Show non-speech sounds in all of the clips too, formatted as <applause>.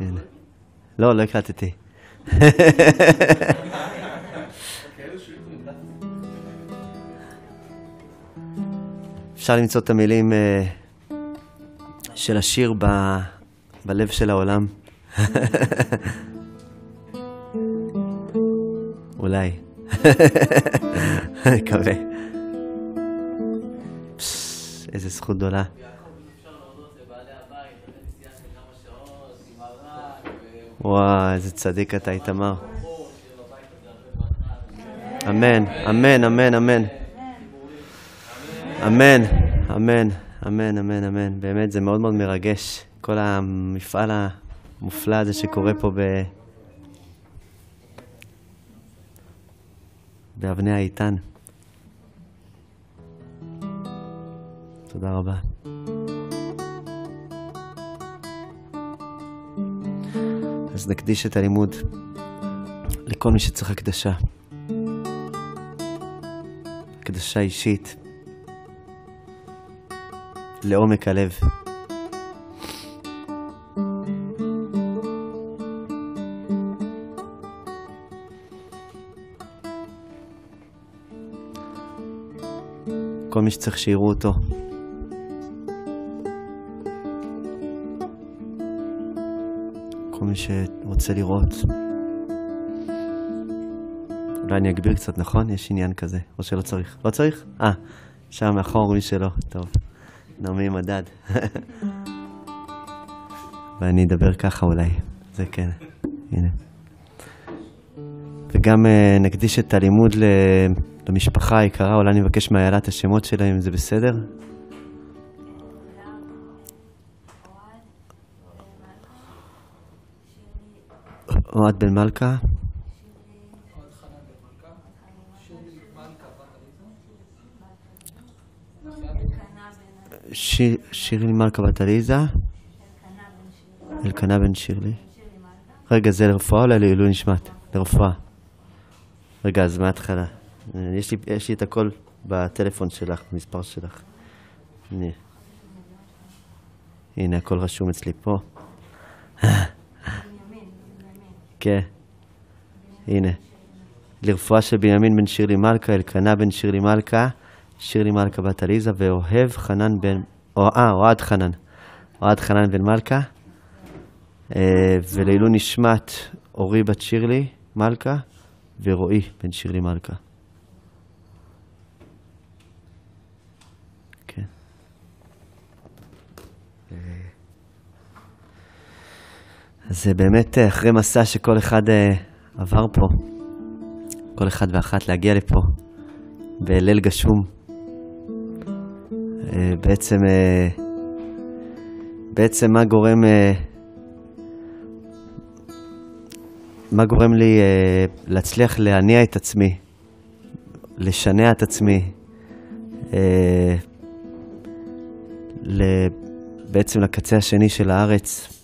הנה. לא, לא הקלטתי. אפשר למצוא את המילים אה, של השיר בלב של העולם. אולי. אני מקווה. איזה זכות גדולה. וואי, איזה צדיק אתה, איתמר. אמן, אמן, אמן, אמן. אמן, אמן, אמן, אמן, אמן. באמת, זה מאוד מאוד מרגש. כל המפעל המופלא הזה שקורה פה ב... באבני האיתן. תודה רבה. נקדיש את הלימוד לכל מי שצריך הקדשה. הקדשה אישית, לעומק הלב. כל מי שצריך שיראו אותו. כל מי שרוצה לראות. אולי אני אגביר קצת, נכון? יש עניין כזה, או שלא צריך? לא צריך? אה, שם מאחור מי שלא. טוב, נעמי מדד. <laughs> ואני אדבר ככה אולי, זה כן, הנה. וגם uh, נקדיש את הלימוד. למשפחה היקרה, אולי אני מבקש מאיילה את השמות שלהם, אם זה בסדר? אוהד בן מלכה. שיר- שירלי מלכה בת עליזה. אלקנה בן שירלי. רגע, זה לרפואה או לעילוי נשמת? לרפואה. רגע, אז מההתחלה. יש לי, יש לי את הכל בטלפון שלך, במספר שלך. הנה. הנה, הכל רשום אצלי פה. כן. הנה. לרפואה של בנימין בן שירלי מלכה, אלקנה בן שירלי מלכה, שירלי מלכה בת עליזה, ואוהב חנן בן... אה, אוהד חנן. אוהד חנן בן מלכה. אה, ולעילוי נשמת אורי בת שירלי מלכה, ורועי בן שירלי מלכה. אז זה באמת אה, אחרי מסע שכל אחד אה, עבר פה, כל אחד ואחת להגיע לפה בליל גשום. אה, בעצם, בעצם מה גורם, מה גורם לי להצליח להניע את עצמי, לשנע את עצמי, ל- בעצם לקצה השני של הארץ.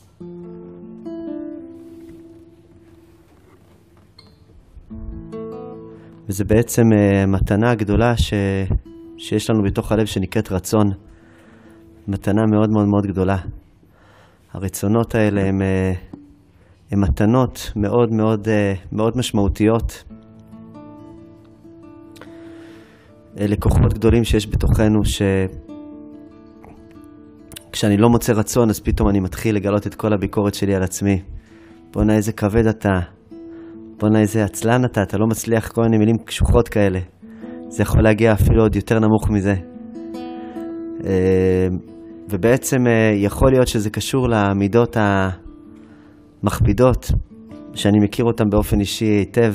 וזה בעצם uh, מתנה גדולה ש... שיש לנו בתוך הלב שנקראת רצון. מתנה מאוד מאוד מאוד גדולה. הרצונות האלה הם, uh, הם מתנות מאוד מאוד, uh, מאוד משמעותיות. אלה כוחות גדולים שיש בתוכנו, ש... כשאני לא מוצא רצון, אז פתאום אני מתחיל לגלות את כל הביקורת שלי על עצמי. בואנה, איזה כבד אתה. בואנה, איזה עצלן אתה, אתה לא מצליח כל מיני מילים קשוחות כאלה. זה יכול להגיע אפילו עוד יותר נמוך מזה. אה, ובעצם אה, יכול להיות שזה קשור למידות המכבידות, שאני מכיר אותן באופן אישי היטב.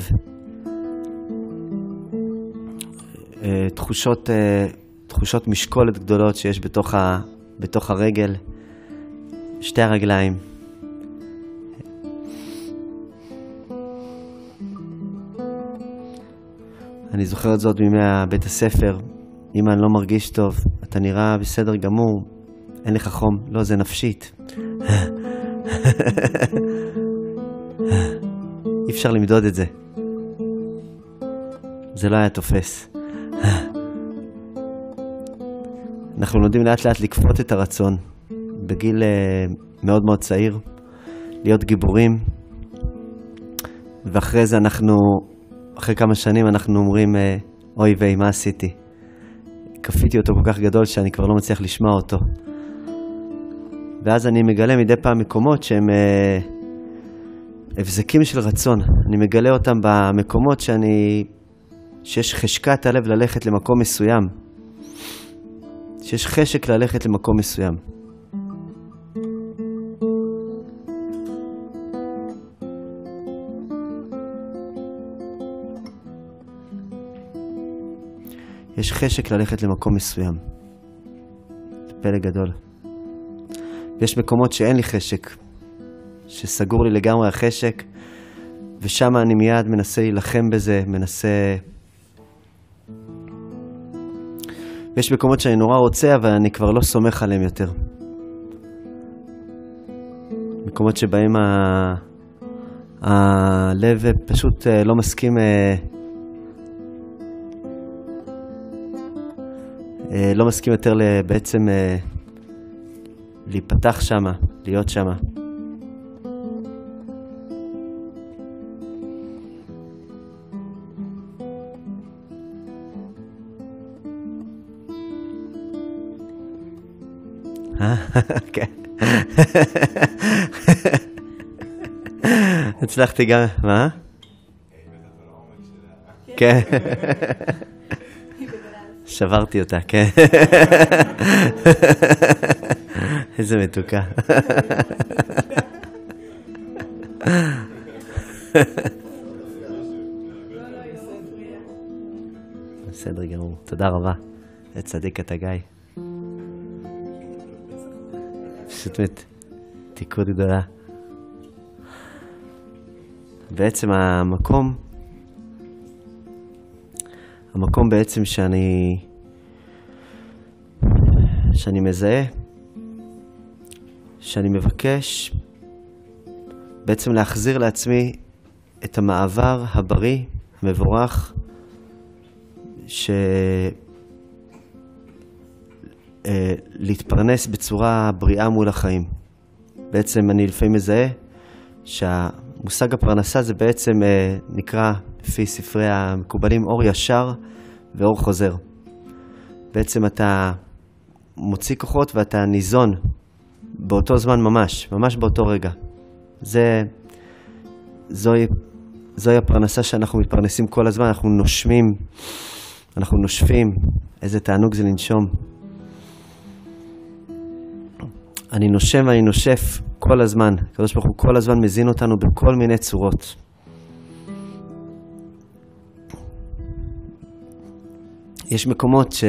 אה, תחושות, תחושות משקולת גדולות שיש בתוך, ה, בתוך הרגל, שתי הרגליים. אני זוכר את זאת מימי בית הספר. אם אני לא מרגיש טוב, אתה נראה בסדר גמור, אין לך חום. לא, זה נפשית. אי אפשר למדוד את זה. זה לא היה תופס. אנחנו לומדים לאט לאט לכפות את הרצון בגיל uh, מאוד מאוד צעיר, להיות גיבורים, ואחרי זה אנחנו, אחרי כמה שנים אנחנו אומרים, אה, אוי ויי, מה עשיתי? כפיתי אותו כל כך גדול שאני כבר לא מצליח לשמוע אותו. ואז אני מגלה מדי פעם מקומות שהם אה, הבזקים של רצון. אני מגלה אותם במקומות שאני, שיש חשקת הלב ללכת למקום מסוים. שיש חשק ללכת למקום מסוים. יש חשק ללכת למקום מסוים. זה פלא גדול. ויש מקומות שאין לי חשק, שסגור לי לגמרי החשק, ושם אני מיד מנסה להילחם בזה, מנסה... ויש מקומות שאני נורא רוצה, אבל אני כבר לא סומך עליהם יותר. מקומות שבהם ה... הלב פשוט אה, לא מסכים לא מסכים יותר בעצם להיפתח שמה, להיות שמה. <laughs> כן. הצלחתי גם, מה? כן. <laughs> שברתי אותה, כן. איזה מתוקה. בסדר גמור, תודה רבה. לצדיק אתה גיא. פשוט מתיקות גדולה. בעצם המקום, המקום בעצם שאני, שאני מזהה, שאני מבקש בעצם להחזיר לעצמי את המעבר הבריא, המבורך, ש... אה, להתפרנס בצורה בריאה מול החיים. בעצם אני לפעמים מזהה שהמושג הפרנסה זה בעצם אה, נקרא, לפי ספרי המקובלים, אור ישר ואור חוזר. בעצם אתה מוציא כוחות ואתה ניזון באותו זמן ממש, ממש באותו רגע. זה, זוהי, זוהי הפרנסה שאנחנו מתפרנסים כל הזמן, אנחנו נושמים, אנחנו נושפים, איזה תענוג זה לנשום. אני נושם ואני נושף כל הזמן. הקדוש ברוך הוא כל הזמן מזין אותנו בכל מיני צורות. יש מקומות ש...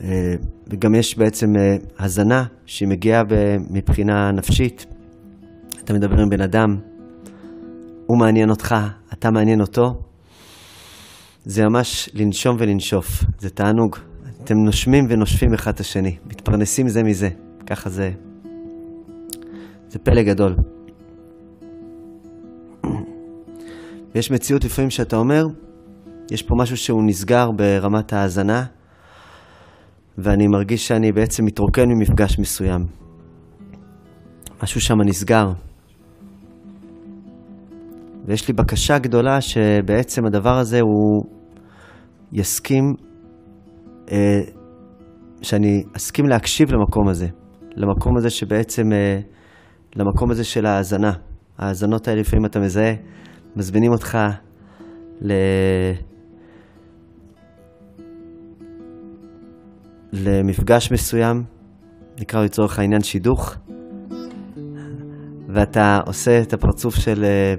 אה, וגם יש בעצם אה, הזנה שהיא מגיעה מבחינה נפשית. אתה מדבר עם בן אדם, הוא מעניין אותך, אתה מעניין אותו. זה ממש לנשום ולנשוף, זה תענוג. אתם נושמים ונושפים אחד את השני, מתפרנסים זה מזה. ככה זה, זה פלא גדול. ויש מציאות לפעמים שאתה אומר, יש פה משהו שהוא נסגר ברמת ההאזנה, ואני מרגיש שאני בעצם מתרוקן ממפגש מסוים. משהו שם נסגר. ויש לי בקשה גדולה שבעצם הדבר הזה הוא יסכים, אה, שאני אסכים להקשיב למקום הזה. למקום הזה שבעצם, אה, למקום הזה של ההאזנה. ההאזנות האלה לפעמים אתה מזהה, מזמינים אותך ל... למפגש מסוים, נקרא לצורך העניין שידוך, ואתה עושה את הפרצוף של... אה,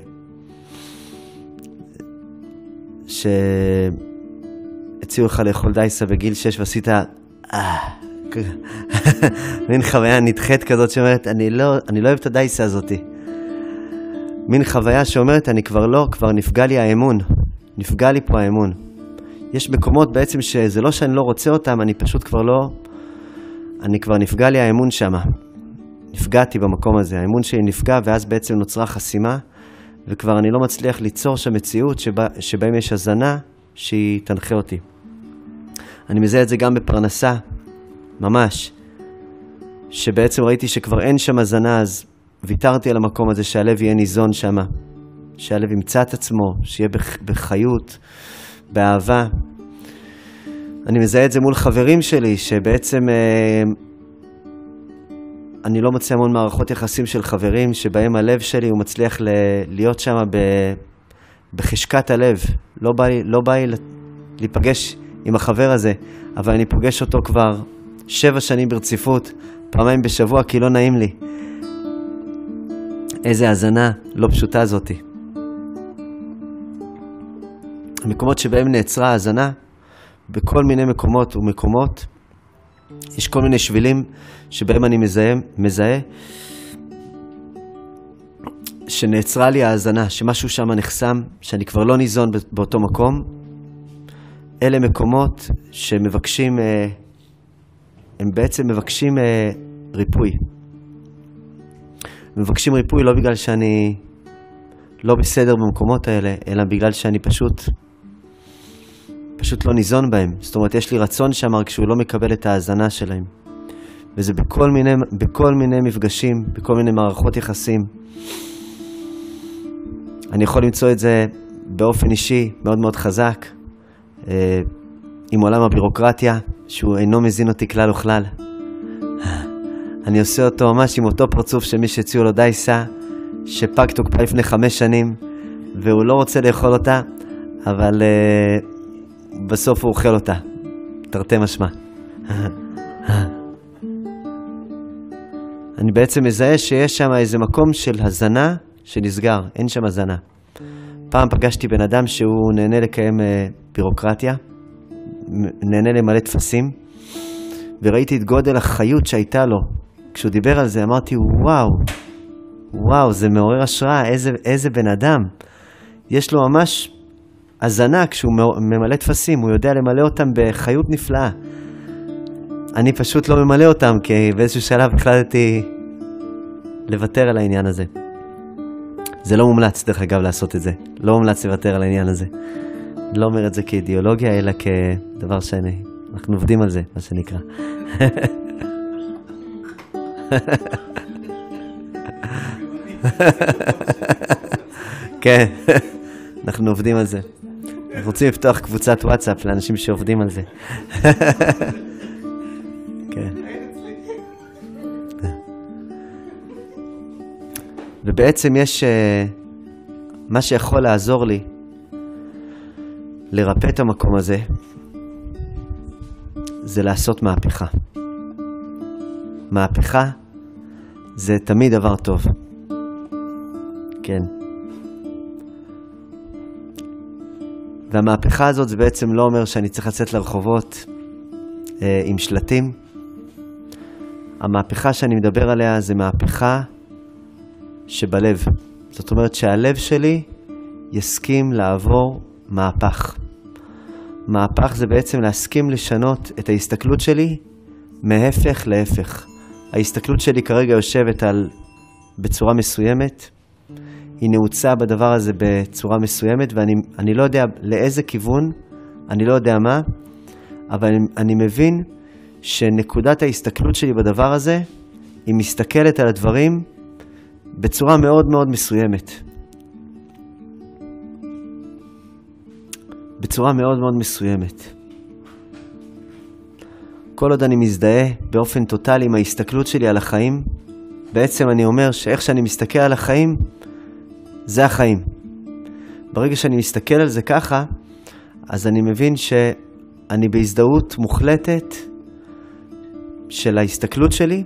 שהציעו לך לאכול דייסה בגיל 6 ועשית... אה, <laughs> מין חוויה נדחית כזאת שאומרת, אני לא, אני לא אוהב את הדייסה הזאתי. מין חוויה שאומרת, אני כבר לא, כבר נפגע לי האמון. נפגע לי פה האמון. יש מקומות בעצם שזה לא שאני לא רוצה אותם, אני פשוט כבר לא... אני כבר נפגע לי האמון שם. נפגעתי במקום הזה, האמון שלי נפגע, ואז בעצם נוצרה חסימה, וכבר אני לא מצליח ליצור שם מציאות שבה, שבהם יש הזנה שהיא תנחה אותי. אני מזהה את זה גם בפרנסה, ממש. שבעצם ראיתי שכבר אין שם הזנה, אז ויתרתי על המקום הזה שהלב יהיה ניזון שם, שהלב ימצא את עצמו, שיהיה בח, בחיות, באהבה. אני מזהה את זה מול חברים שלי, שבעצם אה, אני לא מוצא המון מערכות יחסים של חברים, שבהם הלב שלי, הוא מצליח ל- להיות שם ב- בחשקת הלב. לא בא לי, לא בא לי להיפגש עם החבר הזה, אבל אני פוגש אותו כבר שבע שנים ברציפות, פעמיים בשבוע, כי לא נעים לי. איזה האזנה לא פשוטה זאתי. המקומות שבהם נעצרה האזנה, בכל מיני מקומות ומקומות, יש כל מיני שבילים שבהם אני מזהה, מזהה שנעצרה לי האזנה, שמשהו שם נחסם, שאני כבר לא ניזון באותו מקום. אלה מקומות שמבקשים, אה, הם בעצם מבקשים אה, ריפוי. מבקשים ריפוי לא בגלל שאני לא בסדר במקומות האלה, אלא בגלל שאני פשוט, פשוט לא ניזון בהם. זאת אומרת, יש לי רצון שם רק שהוא לא מקבל את ההאזנה שלהם. וזה בכל מיני, בכל מיני מפגשים, בכל מיני מערכות יחסים. אני יכול למצוא את זה באופן אישי מאוד מאוד חזק, אה, עם עולם הבירוקרטיה, שהוא אינו מזין אותי כלל וכלל. אני עושה אותו ממש עם אותו פרצוף של מי שהציעו לו דייסה, שפג תוקפה לפני חמש שנים, והוא לא רוצה לאכול אותה, אבל uh, בסוף הוא אוכל אותה, תרתי משמע. אני בעצם מזהה שיש שם איזה מקום של הזנה שנסגר, אין שם הזנה. פעם פגשתי בן אדם שהוא נהנה לקיים uh, בירוקרטיה, נהנה למלא טפסים, וראיתי את גודל החיות שהייתה לו כשהוא דיבר על זה אמרתי, וואו, וואו, זה מעורר השראה, איזה, איזה בן אדם. יש לו ממש הזנה כשהוא ממלא טפסים, הוא יודע למלא אותם בחיות נפלאה. אני פשוט לא ממלא אותם, כי באיזשהו שלב החלטתי לוותר על העניין הזה. זה לא מומלץ, דרך אגב, לעשות את זה. לא מומלץ לוותר על העניין הזה. לא אומר את זה כאידיאולוגיה, אלא כדבר שאני... אנחנו עובדים על זה, מה שנקרא. <laughs> כן, <laughs> אנחנו עובדים על זה. רוצים לפתוח קבוצת וואטסאפ לאנשים שעובדים על זה. <laughs> כן. ובעצם יש, אה, מה שיכול לעזור לי לרפא את המקום הזה, זה לעשות מהפכה. מהפכה זה תמיד דבר טוב. כן. והמהפכה הזאת זה בעצם לא אומר שאני צריך לצאת לרחובות אה, עם שלטים. המהפכה שאני מדבר עליה זה מהפכה שבלב. זאת אומרת שהלב שלי יסכים לעבור מהפך. מהפך זה בעצם להסכים לשנות את ההסתכלות שלי מהפך להפך. ההסתכלות שלי כרגע יושבת על בצורה מסוימת, היא נעוצה בדבר הזה בצורה מסוימת, ואני לא יודע לאיזה כיוון, אני לא יודע מה, אבל אני, אני מבין שנקודת ההסתכלות שלי בדבר הזה, היא מסתכלת על הדברים בצורה מאוד מאוד מסוימת. בצורה מאוד מאוד מסוימת. כל עוד אני מזדהה באופן טוטאלי עם ההסתכלות שלי על החיים, בעצם אני אומר שאיך שאני מסתכל על החיים, זה החיים. ברגע שאני מסתכל על זה ככה, אז אני מבין שאני בהזדהות מוחלטת של ההסתכלות שלי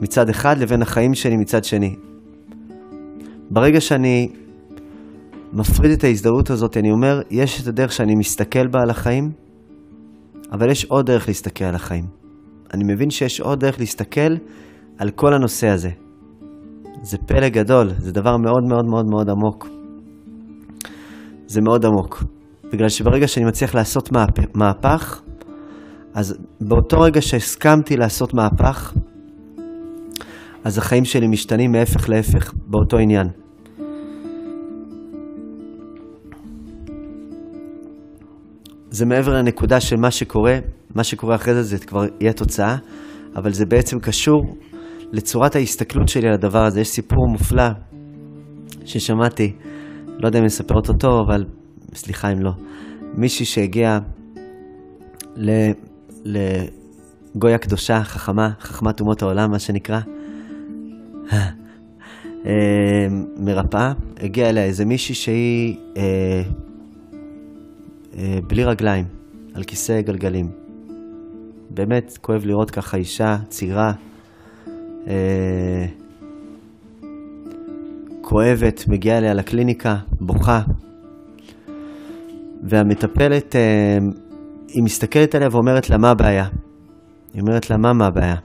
מצד אחד לבין החיים שלי מצד שני. ברגע שאני מפריד את ההזדהות הזאת, אני אומר, יש את הדרך שאני מסתכל בה על החיים, אבל יש עוד דרך להסתכל על החיים. אני מבין שיש עוד דרך להסתכל על כל הנושא הזה. זה פלא גדול, זה דבר מאוד מאוד מאוד מאוד עמוק. זה מאוד עמוק. בגלל שברגע שאני מצליח לעשות מהפ... מהפך, אז באותו רגע שהסכמתי לעשות מהפך, אז החיים שלי משתנים מהפך להפך באותו עניין. זה מעבר לנקודה של מה שקורה, מה שקורה אחרי זה זה כבר יהיה תוצאה, אבל זה בעצם קשור לצורת ההסתכלות שלי על הדבר הזה. יש סיפור מופלא ששמעתי, לא יודע אם אספר אותו טוב, אבל סליחה אם לא. מישהי שהגיעה לגויה קדושה, חכמה, חכמת אומות העולם, מה שנקרא, <laughs> אה, מרפאה, הגיעה אליה איזה מישהי שהיא אה, אה, בלי רגליים, על כיסא גלגלים. באמת כואב לראות ככה אישה צעירה, אה, כואבת, מגיעה אליה לקליניקה, בוכה, והמטפלת, אה, היא מסתכלת עליה ואומרת לה, מה הבעיה? היא אומרת לה, מה, מה הבעיה?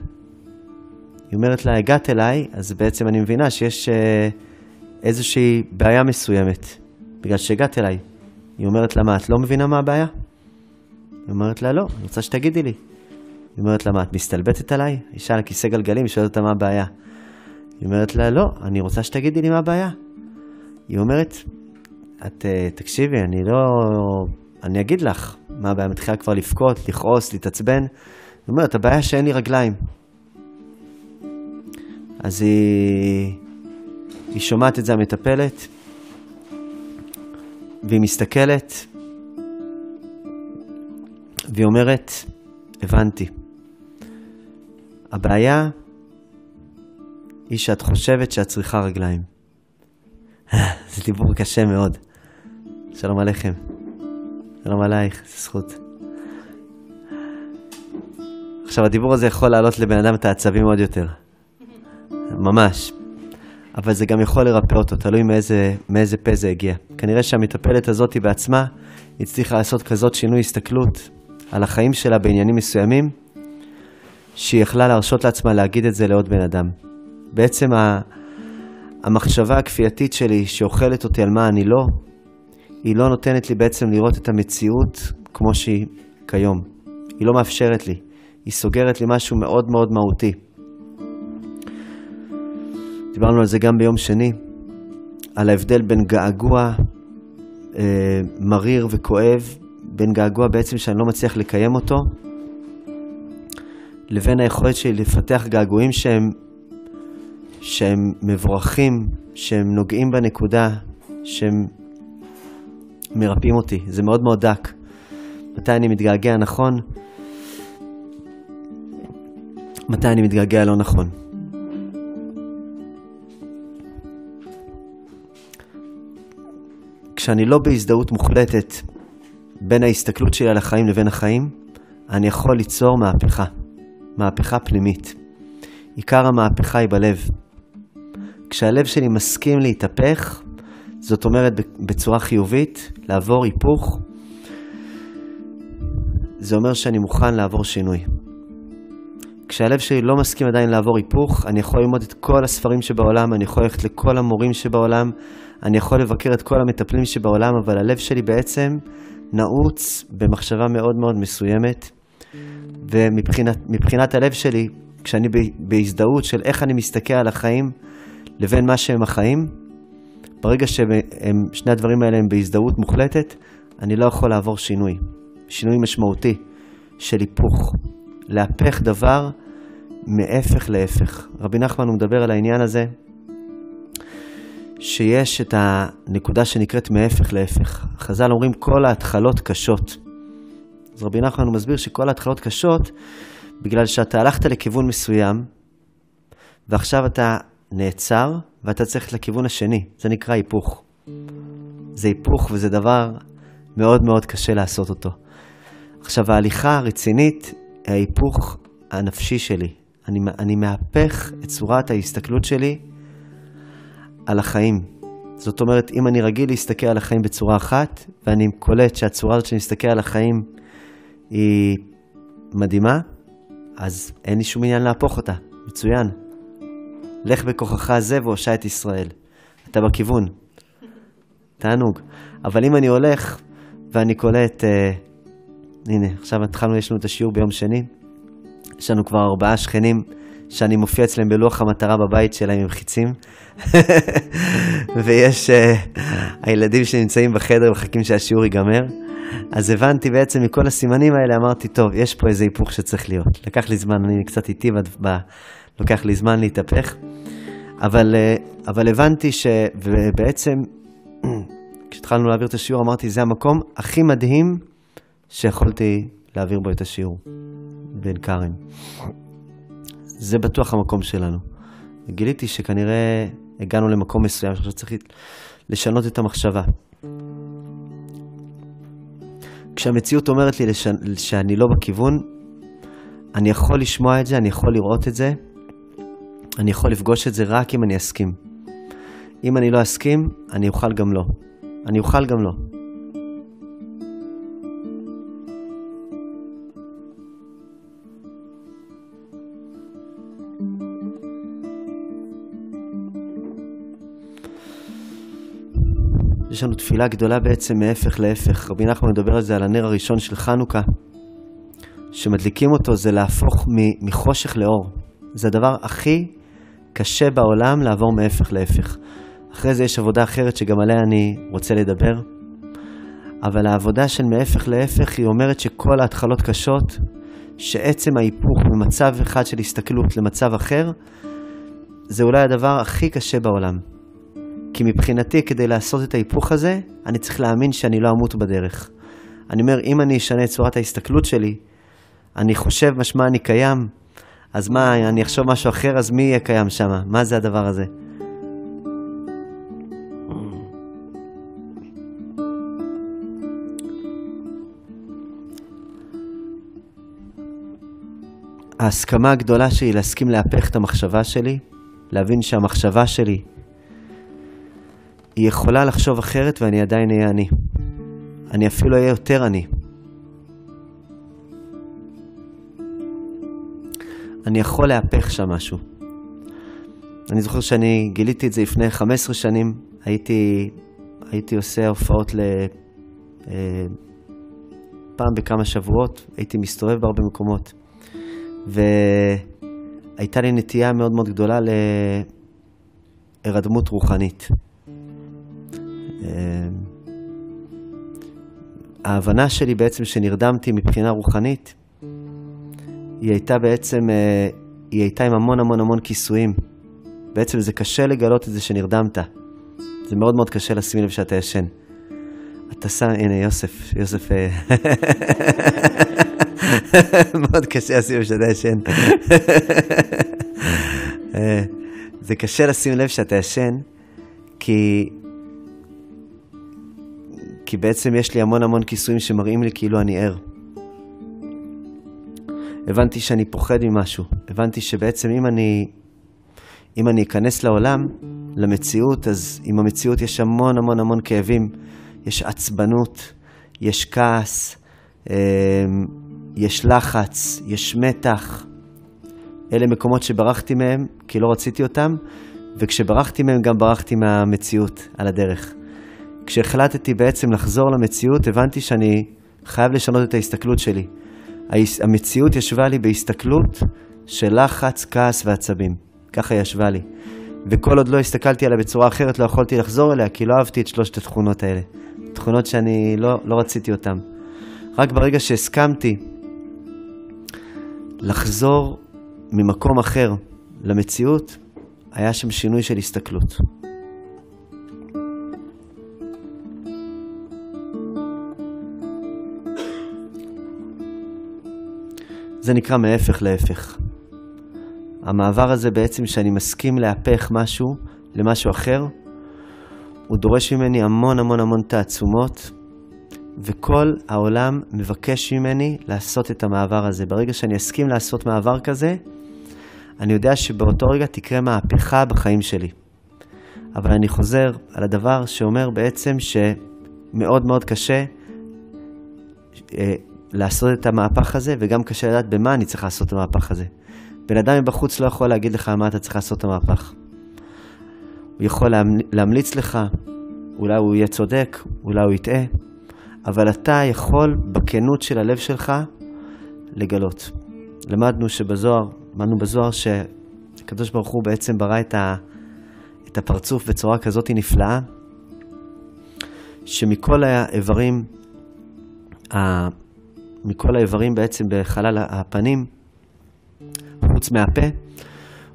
היא אומרת לה, הגעת אליי, אז בעצם אני מבינה שיש אה, איזושהי בעיה מסוימת, בגלל שהגעת אליי. היא אומרת לה, מה, את לא מבינה מה הבעיה? היא אומרת לה, לא, אני רוצה שתגידי לי. היא אומרת לה, מה, את מסתלבטת עליי? אישה על כיסא גלגלים, שואלת אותה מה הבעיה. היא אומרת לה, לא, אני רוצה שתגידי לי מה הבעיה. היא אומרת, את, uh, תקשיבי, אני לא... אני אגיד לך מה הבעיה, מתחילה כבר לבכות, לכעוס, להתעצבן. היא אומרת, הבעיה שאין לי רגליים. אז היא, היא שומעת את זה המטפלת, והיא מסתכלת, והיא אומרת, הבנתי. הבעיה היא שאת חושבת שאת צריכה רגליים. <laughs> זה דיבור קשה מאוד. שלום עליכם. שלום עלייך, זו זכות. עכשיו, הדיבור הזה יכול להעלות לבן אדם את העצבים עוד יותר. ממש. אבל זה גם יכול לרפא אותו, תלוי מאיזה, מאיזה פה זה הגיע. כנראה שהמטפלת הזאת בעצמה הצליחה לעשות כזאת שינוי הסתכלות על החיים שלה בעניינים מסוימים, שהיא יכלה להרשות לעצמה להגיד את זה לעוד בן אדם. בעצם המחשבה הכפייתית שלי שאוכלת אותי על מה אני לא, היא לא נותנת לי בעצם לראות את המציאות כמו שהיא כיום. היא לא מאפשרת לי. היא סוגרת לי משהו מאוד מאוד מהותי. דיברנו על זה גם ביום שני, על ההבדל בין געגוע אה, מריר וכואב, בין געגוע בעצם שאני לא מצליח לקיים אותו, לבין היכולת שלי לפתח געגועים שהם, שהם מבורכים, שהם נוגעים בנקודה, שהם מרפאים אותי. זה מאוד מאוד דק. מתי אני מתגעגע נכון? מתי אני מתגעגע לא נכון? כשאני לא בהזדהות מוחלטת בין ההסתכלות שלי על החיים לבין החיים, אני יכול ליצור מהפכה, מהפכה פנימית. עיקר המהפכה היא בלב. כשהלב שלי מסכים להתהפך, זאת אומרת בצורה חיובית, לעבור היפוך, זה אומר שאני מוכן לעבור שינוי. כשהלב שלי לא מסכים עדיין לעבור היפוך, אני יכול ללמוד את כל הספרים שבעולם, אני יכול ללכת לכל המורים שבעולם, אני יכול לבקר את כל המטפלים שבעולם, אבל הלב שלי בעצם נעוץ במחשבה מאוד מאוד מסוימת, ומבחינת הלב שלי, כשאני בהזדהות של איך אני מסתכל על החיים לבין מה שהם החיים, ברגע ששני הדברים האלה הם בהזדהות מוחלטת, אני לא יכול לעבור שינוי. שינוי משמעותי של היפוך. להפך דבר מהפך להפך. רבי נחמן הוא מדבר על העניין הזה, שיש את הנקודה שנקראת מהפך להפך. חז"ל אומרים כל ההתחלות קשות. אז רבי נחמן הוא מסביר שכל ההתחלות קשות בגלל שאתה הלכת לכיוון מסוים, ועכשיו אתה נעצר ואתה צריך לכיוון השני. זה נקרא היפוך. זה היפוך וזה דבר מאוד מאוד קשה לעשות אותו. עכשיו, ההליכה הרצינית היא ההיפוך הנפשי שלי. אני, אני מהפך את צורת ההסתכלות שלי על החיים. זאת אומרת, אם אני רגיל להסתכל על החיים בצורה אחת, ואני קולט שהצורה הזאת שאני מסתכל על החיים היא מדהימה, אז אין לי שום עניין להפוך אותה. מצוין. לך בכוחך זה והושע את ישראל. אתה בכיוון. תענוג. אבל אם אני הולך ואני קולט, אה, הנה, עכשיו התחלנו, יש לנו את השיעור ביום שני. יש לנו כבר ארבעה שכנים שאני מופיע אצלם בלוח המטרה בבית שלהם עם חיצים. <laughs> ויש uh, הילדים שנמצאים בחדר מחכים שהשיעור ייגמר. אז הבנתי בעצם מכל הסימנים האלה, אמרתי, טוב, יש פה איזה היפוך שצריך להיות. לקח לי זמן, אני קצת איטי לוקח לי זמן להתהפך. אבל, אה, אבל הבנתי שבעצם, <clears throat> כשהתחלנו להעביר את השיעור, אמרתי, זה המקום הכי מדהים שיכולתי להעביר בו את השיעור, בעין כרם. זה בטוח המקום שלנו. גיליתי שכנראה הגענו למקום מסוים שעכשיו צריך לשנות את המחשבה. כשהמציאות אומרת לי לש... שאני לא בכיוון, אני יכול לשמוע את זה, אני יכול לראות את זה, אני יכול לפגוש את זה רק אם אני אסכים. אם אני לא אסכים, אני אוכל גם לא. אני אוכל גם לא. יש לנו תפילה גדולה בעצם מהפך להפך. רבי נחמן מדבר על זה, על הנר הראשון של חנוכה. שמדליקים אותו זה להפוך מחושך לאור. זה הדבר הכי קשה בעולם לעבור מהפך להפך. אחרי זה יש עבודה אחרת שגם עליה אני רוצה לדבר. אבל העבודה של מהפך להפך היא אומרת שכל ההתחלות קשות, שעצם ההיפוך ממצב אחד של הסתכלות למצב אחר, זה אולי הדבר הכי קשה בעולם. כי מבחינתי, כדי לעשות את ההיפוך הזה, אני צריך להאמין שאני לא אמות בדרך. אני אומר, אם אני אשנה את צורת ההסתכלות שלי, אני חושב משמע אני קיים, אז מה, אני אחשוב משהו אחר, אז מי יהיה קיים שם? מה זה הדבר הזה? ההסכמה הגדולה שלי להסכים להפך את המחשבה שלי, להבין שהמחשבה שלי היא יכולה לחשוב אחרת ואני עדיין אהיה אני. אני אפילו אהיה יותר אני. אני יכול להפך שם משהו. אני זוכר שאני גיליתי את זה לפני 15 שנים, הייתי, הייתי עושה הופעות ל... אה, פעם בכמה שבועות, הייתי מסתובב בהרבה מקומות. והייתה לי נטייה מאוד מאוד גדולה להירדמות רוחנית. אה, ההבנה שלי בעצם שנרדמתי מבחינה רוחנית, היא הייתה בעצם, אה, היא הייתה עם המון המון המון כיסויים. בעצם זה קשה לגלות את זה שנרדמת. זה מאוד מאוד קשה לשים לב שאתה ישן. אתה שם, הנה יוסף, יוסף, אה, <laughs> מאוד קשה לשים לב שאתה ישן. <laughs> זה קשה לשים לב שאתה ישן, כי כי בעצם יש לי המון המון כיסויים שמראים לי כאילו אני ער. הבנתי שאני פוחד ממשהו, הבנתי שבעצם אם אני, אם אני אכנס לעולם, למציאות, אז עם המציאות יש המון המון המון כאבים, יש עצבנות, יש כעס, אמ, יש לחץ, יש מתח. אלה מקומות שברחתי מהם כי לא רציתי אותם, וכשברחתי מהם גם ברחתי מהמציאות על הדרך. כשהחלטתי בעצם לחזור למציאות, הבנתי שאני חייב לשנות את ההסתכלות שלי. המציאות ישבה לי בהסתכלות של לחץ, כעס ועצבים. ככה היא ישבה לי. וכל עוד לא הסתכלתי עליה בצורה אחרת, לא יכולתי לחזור אליה, כי לא אהבתי את שלושת התכונות האלה. תכונות שאני לא, לא רציתי אותן. רק ברגע שהסכמתי לחזור ממקום אחר למציאות, היה שם שינוי של הסתכלות. זה נקרא מהפך להפך. המעבר הזה בעצם שאני מסכים להפך משהו למשהו אחר, הוא דורש ממני המון המון המון תעצומות, וכל העולם מבקש ממני לעשות את המעבר הזה. ברגע שאני אסכים לעשות מעבר כזה, אני יודע שבאותו רגע תקרה מהפכה בחיים שלי. אבל אני חוזר על הדבר שאומר בעצם שמאוד מאוד קשה אה, לעשות את המהפך הזה, וגם קשה לדעת במה אני צריך לעשות את המהפך הזה. בן אדם מבחוץ לא יכול להגיד לך מה אתה צריך לעשות את המהפך. הוא יכול להמליץ לך, אולי הוא יהיה צודק, אולי הוא יטעה, אבל אתה יכול בכנות של הלב שלך לגלות. למדנו שבזוהר, למדנו בזוהר שהקדוש ברוך הוא בעצם ברא את, ה, את הפרצוף בצורה כזאת נפלאה, שמכל האיברים, מכל האיברים בעצם בחלל הפנים, חוץ מהפה,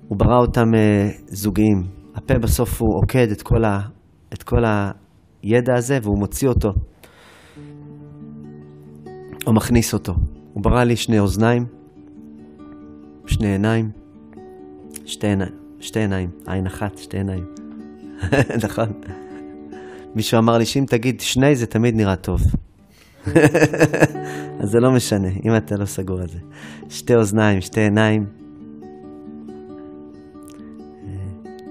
הוא ברא אותם אה, זוגיים. הפה בסוף הוא עוקד את כל, ה, את כל הידע הזה והוא מוציא אותו. או מכניס אותו. הוא ברא לי שני אוזניים, שני עיניים, שתי עיניים, שתי עיניים, עין אחת, שתי עיניים. <laughs> נכון. מישהו אמר לי שאם תגיד שני זה תמיד נראה טוב. <laughs> אז זה לא משנה, אם אתה לא סגור על זה. שתי אוזניים, שתי עיניים,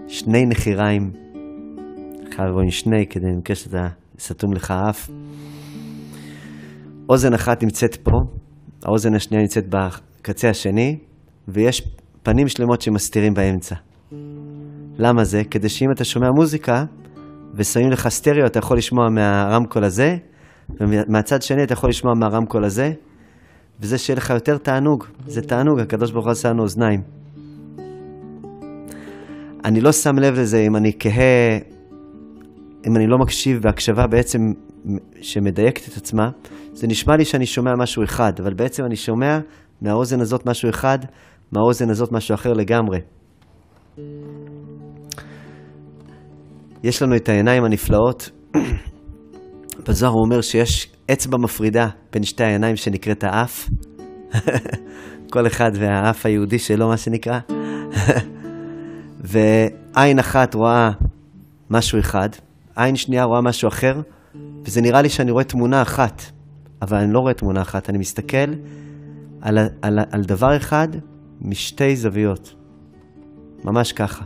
שני נחיריים, חייב לבוא עם שני כדי למקרה שאתה סתום לך האף. אוזן אחת נמצאת פה, האוזן השנייה נמצאת בקצה השני, ויש פנים שלמות שמסתירים באמצע. למה זה? כדי שאם אתה שומע מוזיקה ושמים לך סטריאו, אתה יכול לשמוע מהרמקול הזה, ומהצד שני אתה יכול לשמוע מהרמקול הזה, וזה שיהיה לך יותר תענוג. זה תענוג, הקדוש ברוך הוא עשה לנו אוזניים. אני לא שם לב לזה אם אני כהה, אם אני לא מקשיב בהקשבה בעצם שמדייקת את עצמה, זה נשמע לי שאני שומע משהו אחד, אבל בעצם אני שומע מהאוזן הזאת משהו אחד, מהאוזן הזאת משהו אחר לגמרי. יש לנו את העיניים הנפלאות. בזוהר הוא אומר שיש אצבע מפרידה בין שתי העיניים שנקראת האף. <laughs> כל אחד והאף היהודי שלו, מה שנקרא. <laughs> ועין אחת רואה משהו אחד, עין שנייה רואה משהו אחר, וזה נראה לי שאני רואה תמונה אחת, אבל אני לא רואה תמונה אחת, אני מסתכל על, על, על דבר אחד משתי זוויות. ממש ככה.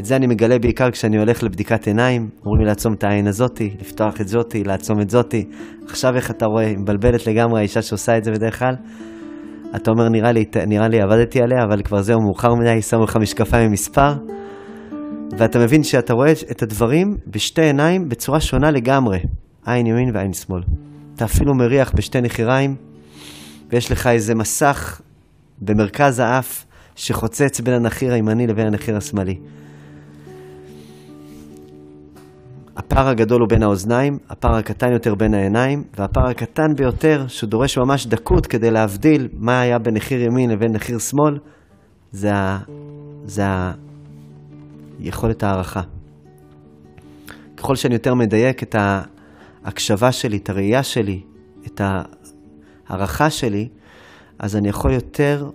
את זה אני מגלה בעיקר כשאני הולך לבדיקת עיניים, אומרים לי לעצום את העין הזאתי, לפתוח את זאתי, לעצום את זאתי. עכשיו איך אתה רואה, מבלבלת לגמרי האישה שעושה את זה בדרך כלל. אתה אומר, נראה לי, נראה לי עבדתי עליה, אבל כבר זהו מאוחר מדי, שמו לך משקפיים עם מספר. ואתה מבין שאתה רואה את הדברים בשתי עיניים בצורה שונה לגמרי, עין ימין ועין שמאל. אתה אפילו מריח בשתי נחיריים, ויש לך איזה מסך במרכז האף שחוצץ בין הנחיר הימני לבין הנחיר השמאלי. הפער הגדול הוא בין האוזניים, הפער הקטן יותר בין העיניים, והפער הקטן ביותר, שהוא דורש ממש דקות כדי להבדיל מה היה בין נחיר ימין לבין נחיר שמאל, זה, ה... זה ה... יכולת הערכה. ככל שאני יותר מדייק את ההקשבה שלי, את הראייה שלי, את ההערכה שלי, אז אני יכול יותר,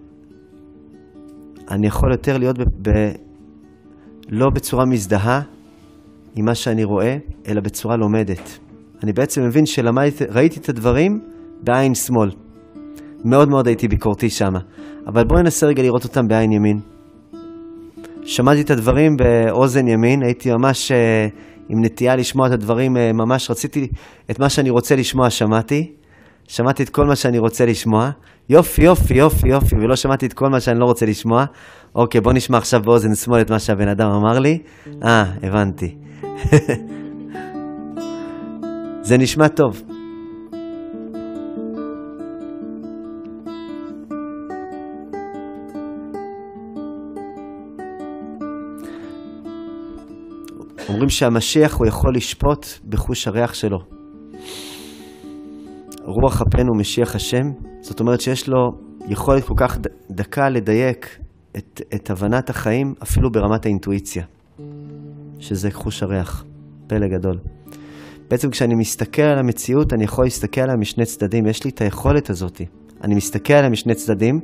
אני יכול יותר להיות ב... ב... לא בצורה מזדהה, עם מה שאני רואה, אלא בצורה לומדת. אני בעצם מבין שראיתי את הדברים בעין שמאל. מאוד מאוד הייתי ביקורתי שמה. אבל בואו ננסה רגע לראות אותם בעין ימין. שמעתי את הדברים באוזן ימין, הייתי ממש uh, עם נטייה לשמוע את הדברים, uh, ממש רציתי את מה שאני רוצה לשמוע, שמעתי. שמעתי את כל מה שאני רוצה לשמוע. יופי, יופי, יופי, יופי, ולא שמעתי את כל מה שאני לא רוצה לשמוע. אוקיי, בוא נשמע עכשיו באוזן שמאל את מה שהבן אדם אמר לי. אה, הבנתי. <laughs> זה נשמע טוב. אומרים שהמשיח הוא יכול לשפוט בחוש הריח שלו. רוח אפנו משיח השם, זאת אומרת שיש לו יכולת כל כך דקה לדייק את, את הבנת החיים אפילו ברמת האינטואיציה. שזה חוש הריח, פלא גדול. בעצם כשאני מסתכל על המציאות, אני יכול להסתכל עליה משני צדדים, יש לי את היכולת הזאת. אני מסתכל עליה משני צדדים,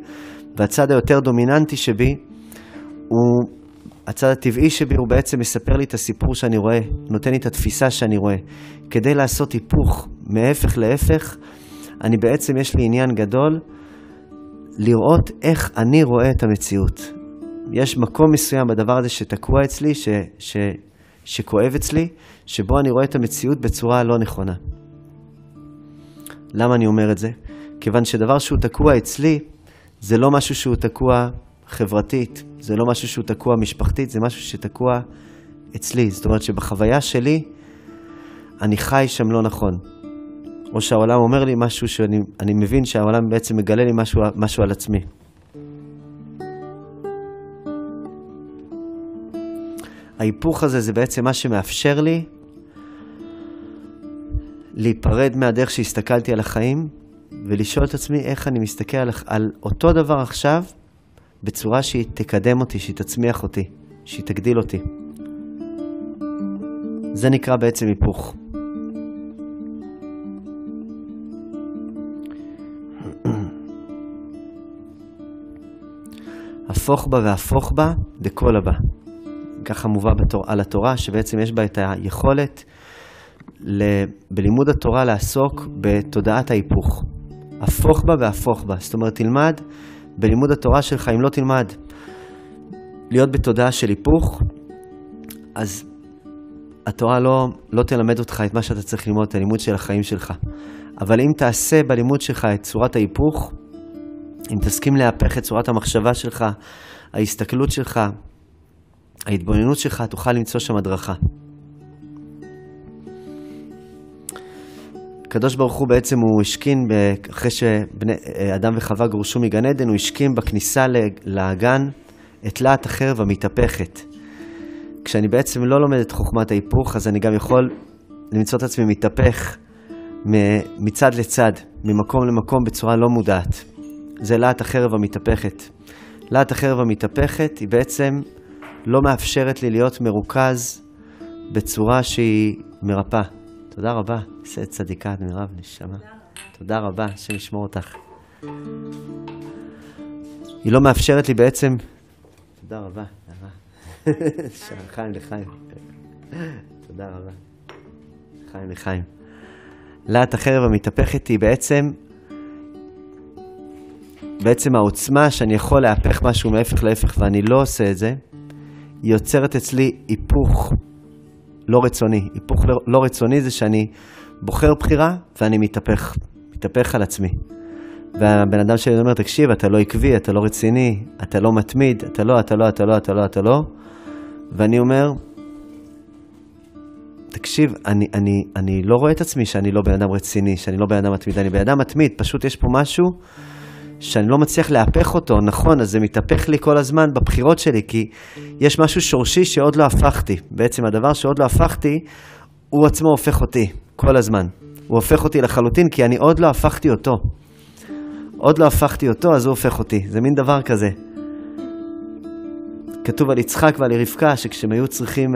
והצד היותר דומיננטי שבי הוא, הצד הטבעי שבי הוא בעצם מספר לי את הסיפור שאני רואה, נותן לי את התפיסה שאני רואה. כדי לעשות היפוך מהפך להפך, אני בעצם, יש לי עניין גדול לראות איך אני רואה את המציאות. יש מקום מסוים בדבר הזה שתקוע אצלי, ש, ש, שכואב אצלי, שבו אני רואה את המציאות בצורה לא נכונה. למה אני אומר את זה? כיוון שדבר שהוא תקוע אצלי, זה לא משהו שהוא תקוע חברתית, זה לא משהו שהוא תקוע משפחתית, זה משהו שתקוע אצלי. זאת אומרת שבחוויה שלי, אני חי שם לא נכון. או שהעולם אומר לי משהו שאני מבין שהעולם בעצם מגלה לי משהו, משהו על עצמי. ההיפוך הזה זה בעצם מה שמאפשר לי להיפרד מהדרך שהסתכלתי על החיים ולשאול את עצמי איך אני מסתכל על, על אותו דבר עכשיו בצורה שהיא תקדם אותי, שהיא תצמיח אותי, שהיא תגדיל אותי. זה נקרא בעצם היפוך. הפוך בה והפוך בה דכל הבא. ככה מובא בתור, על התורה, שבעצם יש בה את היכולת ל, בלימוד התורה לעסוק בתודעת ההיפוך. הפוך בה והפוך בה. זאת אומרת, תלמד בלימוד התורה שלך, אם לא תלמד להיות בתודעה של היפוך, אז התורה לא, לא תלמד אותך את מה שאתה צריך ללמוד, את הלימוד של החיים שלך. אבל אם תעשה בלימוד שלך את צורת ההיפוך, אם תסכים להפך את צורת המחשבה שלך, ההסתכלות שלך, ההתבוננות שלך, תוכל למצוא שם הדרכה. הקדוש ברוך הוא בעצם, הוא השכין, אחרי שאדם וחווה גורשו מגן עדן, הוא השכין בכניסה לאגן את להט החרב המתהפכת. כשאני בעצם לא לומד את חוכמת ההיפוך, אז אני גם יכול למצוא את עצמי מתהפך מצד לצד, ממקום למקום בצורה לא מודעת. זה להט החרב המתהפכת. להט החרב המתהפכת היא בעצם לא מאפשרת לי להיות מרוכז בצורה שהיא מרפאה. תודה רבה, עשה צדיקה את מירב, נשמה. תודה רבה, השם ישמור אותך. היא לא מאפשרת לי בעצם... תודה רבה, <laughs> חיים לחיים. תודה רבה. חיים לחיים. להט החרב המתהפכת היא בעצם בעצם העוצמה שאני יכול להפך משהו מהפך להפך ואני לא עושה את זה, היא יוצרת אצלי היפוך לא רצוני. היפוך לא, לא רצוני זה שאני בוחר בחירה ואני מתהפך, מתהפך על עצמי. והבן אדם שלי אומר, תקשיב, אתה לא עקבי, אתה לא רציני, אתה לא מתמיד, אתה לא, אתה לא, אתה לא, אתה לא, אתה לא. ואני אומר, תקשיב, אני, אני, אני לא רואה את עצמי שאני לא בן אדם רציני, שאני לא בן אדם מתמיד, אני בן אדם מתמיד, פשוט יש פה משהו שאני לא מצליח להפך אותו, נכון, אז זה מתהפך לי כל הזמן בבחירות שלי, כי יש משהו שורשי שעוד לא הפכתי. בעצם הדבר שעוד לא הפכתי, הוא עצמו הופך אותי, כל הזמן. הוא הופך אותי לחלוטין, כי אני עוד לא הפכתי אותו. עוד לא הפכתי אותו, אז הוא הופך אותי. זה מין דבר כזה. כתוב על יצחק ועל רבקה, שכשהם היו צריכים,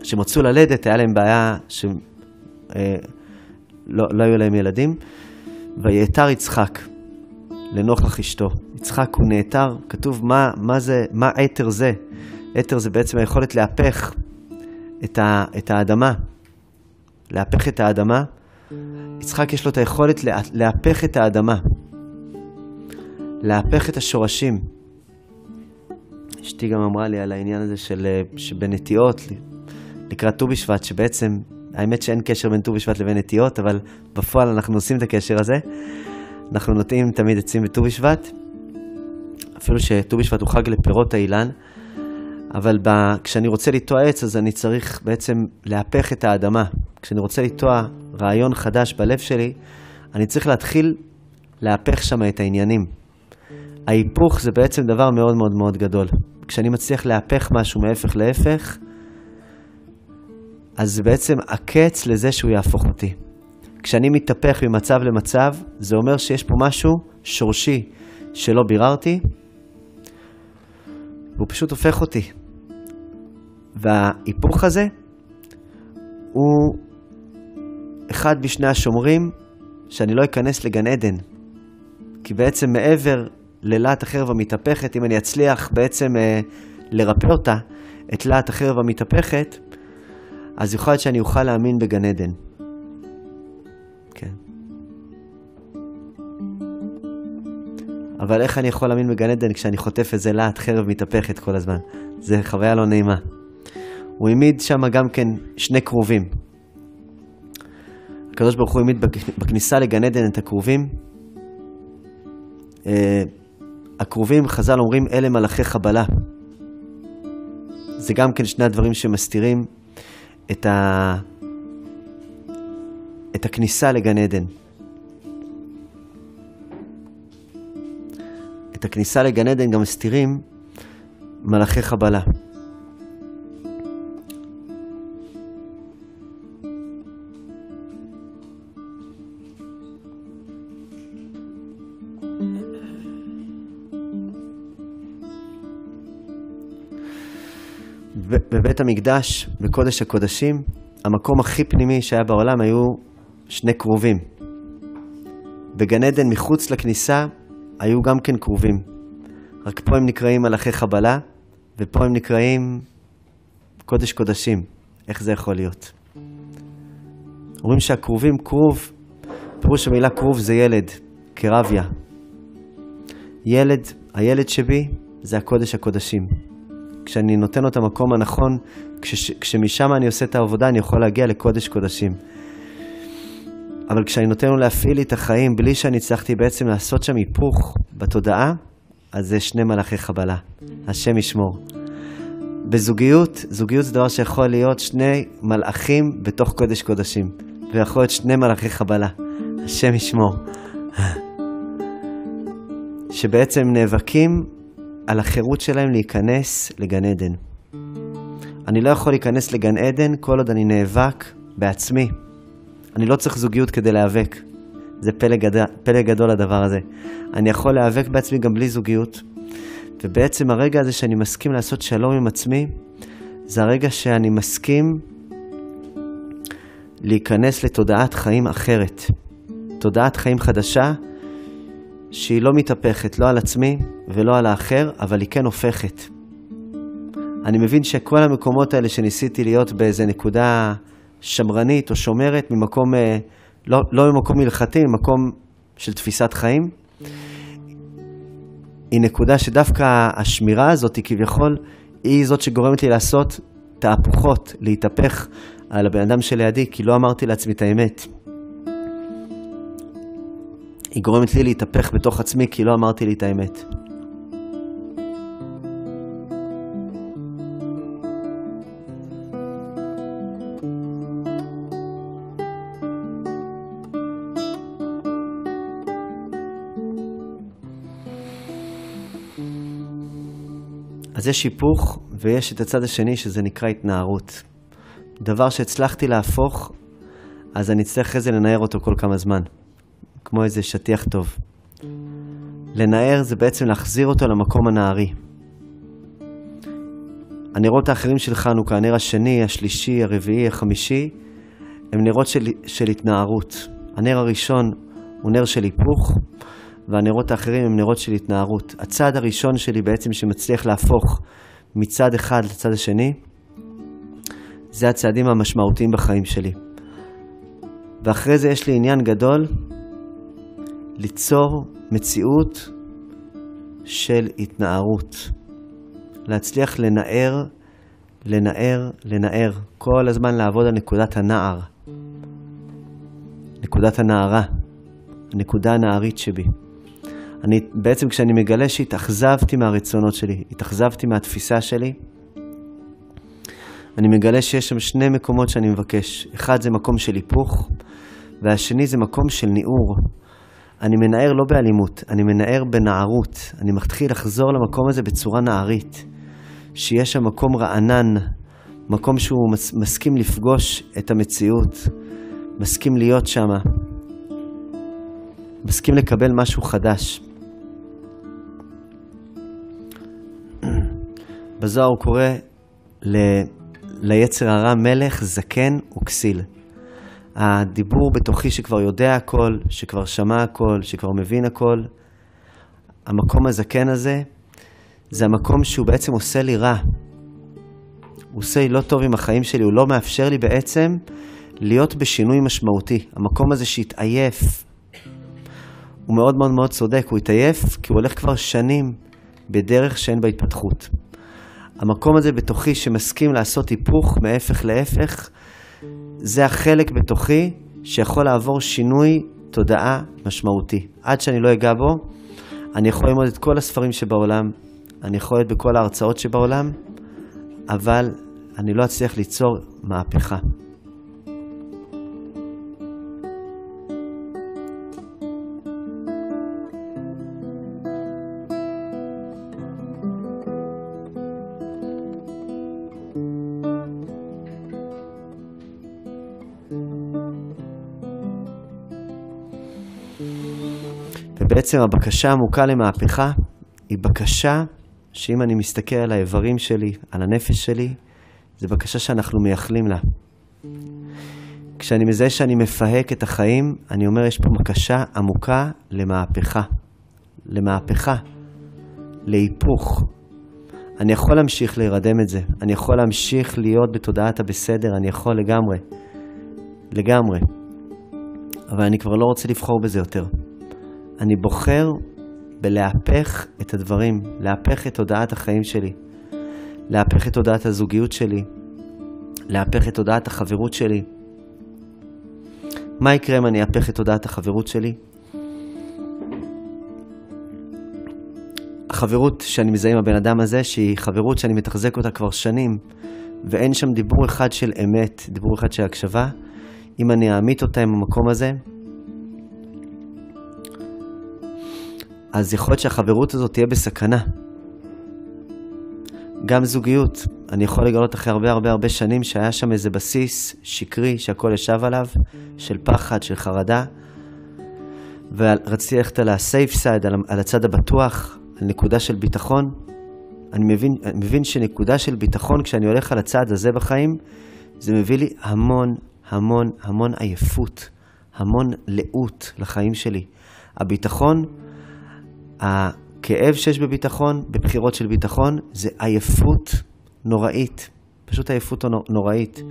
כשהם אה, רצו ללדת, היה להם בעיה שלא אה, לא היו להם ילדים. ויעתר יצחק, לנוכח אשתו. יצחק הוא נעתר, כתוב מה, מה זה, מה אתר זה. אתר זה בעצם היכולת להפך את, ה, את האדמה. להפך את האדמה. יצחק יש לו את היכולת לה, להפך את האדמה. להפך את השורשים. אשתי גם אמרה לי על העניין הזה של, שבנטיעות, לקראת ט"ו בשבט, שבעצם, האמת שאין קשר בין ט"ו בשבט לבין נטיעות, אבל בפועל אנחנו עושים את הקשר הזה. אנחנו נוטעים תמיד עצים בט"ו בשבט, אפילו שט"ו בשבט הוא חג לפירות האילן, אבל ב... כשאני רוצה לטוע עץ, אז אני צריך בעצם להפך את האדמה. כשאני רוצה לטוע רעיון חדש בלב שלי, אני צריך להתחיל להפך שם את העניינים. ההיפוך זה בעצם דבר מאוד מאוד מאוד גדול. כשאני מצליח להפך משהו מהפך להפך, אז זה בעצם הקץ לזה שהוא יהפוך אותי. כשאני מתהפך ממצב למצב, זה אומר שיש פה משהו שורשי שלא ביררתי, והוא פשוט הופך אותי. וההיפוך הזה הוא אחד משני השומרים שאני לא אכנס לגן עדן. כי בעצם מעבר ללהט החרב המתהפכת, אם אני אצליח בעצם אה, לרפא אותה, את להט החרב המתהפכת, אז יכול להיות שאני אוכל להאמין בגן עדן. אבל איך אני יכול להאמין בגן עדן כשאני חוטף איזה להט חרב מתהפכת כל הזמן? זה חוויה לא נעימה. הוא העמיד שם גם כן שני כרובים. הקדוש ברוך הוא העמיד בכניסה לגן עדן את הכרובים. Uh, הכרובים, חז"ל אומרים, אלה מלאכי חבלה. זה גם כן שני הדברים שמסתירים את, ה... את הכניסה לגן עדן. את הכניסה לגן עדן גם מסתירים מלאכי חבלה. בבית המקדש, בקודש הקודשים, המקום הכי פנימי שהיה בעולם היו שני קרובים. בגן עדן, מחוץ לכניסה, היו גם כן כרובים. רק פה הם נקראים מלאכי חבלה, ופה הם נקראים קודש קודשים. איך זה יכול להיות? אומרים שהכרובים, כרוב, פירוש המילה כרוב זה ילד, קרביה. ילד, הילד שבי זה הקודש הקודשים. כשאני נותן לו את המקום הנכון, כש, כשמשם אני עושה את העבודה, אני יכול להגיע לקודש קודשים. אבל כשאני נותן לו להפעיל לי את החיים בלי שאני הצלחתי בעצם לעשות שם היפוך בתודעה, אז זה שני מלאכי חבלה. השם ישמור. בזוגיות, זוגיות זה דבר שיכול להיות שני מלאכים בתוך קודש קודשים, ויכול להיות שני מלאכי חבלה. השם ישמור. שבעצם נאבקים על החירות שלהם להיכנס לגן עדן. אני לא יכול להיכנס לגן עדן כל עוד אני נאבק בעצמי. אני לא צריך זוגיות כדי להיאבק. זה פלא, גד... פלא גדול הדבר הזה. אני יכול להיאבק בעצמי גם בלי זוגיות. ובעצם הרגע הזה שאני מסכים לעשות שלום עם עצמי, זה הרגע שאני מסכים להיכנס לתודעת חיים אחרת. תודעת חיים חדשה, שהיא לא מתהפכת, לא על עצמי ולא על האחר, אבל היא כן הופכת. אני מבין שכל המקומות האלה שניסיתי להיות באיזה נקודה שמרנית או שומרת ממקום, אה, לא, לא ממקום הלכתי, ממקום של תפיסת חיים, היא נקודה שדווקא השמירה הזאת היא כביכול, היא זאת שגורמת לי לעשות תהפוכות, להתהפך על הבן אדם שלידי, כי לא אמרתי לעצמי את האמת. היא גורמת לי להתהפך בתוך עצמי כי לא אמרתי לי את האמת. אז יש היפוך ויש את הצד השני שזה נקרא התנערות. דבר שהצלחתי להפוך, אז אני אצטרך אחרי זה לנער אותו כל כמה זמן. כמו איזה שטיח טוב. לנער זה בעצם להחזיר אותו למקום הנערי. הנרות האחרים של חנוכה, הנר השני, השלישי, הרביעי, החמישי, הם נרות של, של התנערות. הנר הראשון הוא נר של היפוך, והנרות האחרים הם נרות של התנערות. הצעד הראשון שלי בעצם שמצליח להפוך מצד אחד לצד השני, זה הצעדים המשמעותיים בחיים שלי. ואחרי זה יש לי עניין גדול ליצור מציאות של התנערות. להצליח לנער, לנער, לנער. כל הזמן לעבוד על נקודת הנער. נקודת הנערה. הנקודה הנערית שבי. אני, בעצם כשאני מגלה שהתאכזבתי מהרצונות שלי, התאכזבתי מהתפיסה שלי, אני מגלה שיש שם שני מקומות שאני מבקש. אחד זה מקום של היפוך, והשני זה מקום של ניעור. אני מנער לא באלימות, אני מנער בנערות. אני מתחיל לחזור למקום הזה בצורה נערית. שיש שם מקום רענן, מקום שהוא מס, מסכים לפגוש את המציאות, מסכים להיות שם, מסכים לקבל משהו חדש. בזוהר הוא קורא ל... ליצר הרע מלך, זקן וכסיל. הדיבור בתוכי שכבר יודע הכל, שכבר שמע הכל, שכבר מבין הכל, המקום הזקן הזה, זה המקום שהוא בעצם עושה לי רע. הוא עושה לי לא טוב עם החיים שלי, הוא לא מאפשר לי בעצם להיות בשינוי משמעותי. המקום הזה שהתעייף, הוא מאוד מאוד מאוד צודק, הוא התעייף כי הוא הולך כבר שנים בדרך שאין בה התפתחות. המקום הזה בתוכי שמסכים לעשות היפוך מהפך להפך, זה החלק בתוכי שיכול לעבור שינוי תודעה משמעותי. עד שאני לא אגע בו, אני יכול ללמוד את כל הספרים שבעולם, אני יכול להיות בכל ההרצאות שבעולם, אבל אני לא אצליח ליצור מהפכה. ובעצם הבקשה העמוקה למהפכה היא בקשה שאם אני מסתכל על האיברים שלי, על הנפש שלי, זו בקשה שאנחנו מייחלים לה. כשאני מזהה שאני מפהק את החיים, אני אומר, יש פה בקשה עמוקה למהפכה. למהפכה. להיפוך. אני יכול להמשיך להירדם את זה, אני יכול להמשיך להיות בתודעת הבסדר, אני יכול לגמרי. לגמרי. אבל אני כבר לא רוצה לבחור בזה יותר. אני בוחר בלהפך את הדברים, להפך את תודעת החיים שלי, להפך את תודעת הזוגיות שלי, להפך את תודעת החברות שלי. מה יקרה אם אני אהפך את תודעת החברות שלי? החברות שאני מזהה עם הבן אדם הזה, שהיא חברות שאני מתחזק אותה כבר שנים, ואין שם דיבור אחד של אמת, דיבור אחד של הקשבה, אם אני אעמית אותה עם המקום הזה, אז יכול להיות שהחברות הזאת תהיה בסכנה. גם זוגיות, אני יכול לגלות אחרי הרבה הרבה הרבה שנים שהיה שם איזה בסיס שקרי שהכל ישב עליו, של פחד, של חרדה, ורציתי ללכת על ה-safe side, על, על הצד הבטוח, על נקודה של ביטחון. אני מבין, אני מבין שנקודה של ביטחון, כשאני הולך על הצד הזה בחיים, זה מביא לי המון, המון, המון עייפות, המון לאות לחיים שלי. הביטחון, הכאב שיש בביטחון, בבחירות של ביטחון, זה עייפות נוראית. פשוט עייפות נוראית.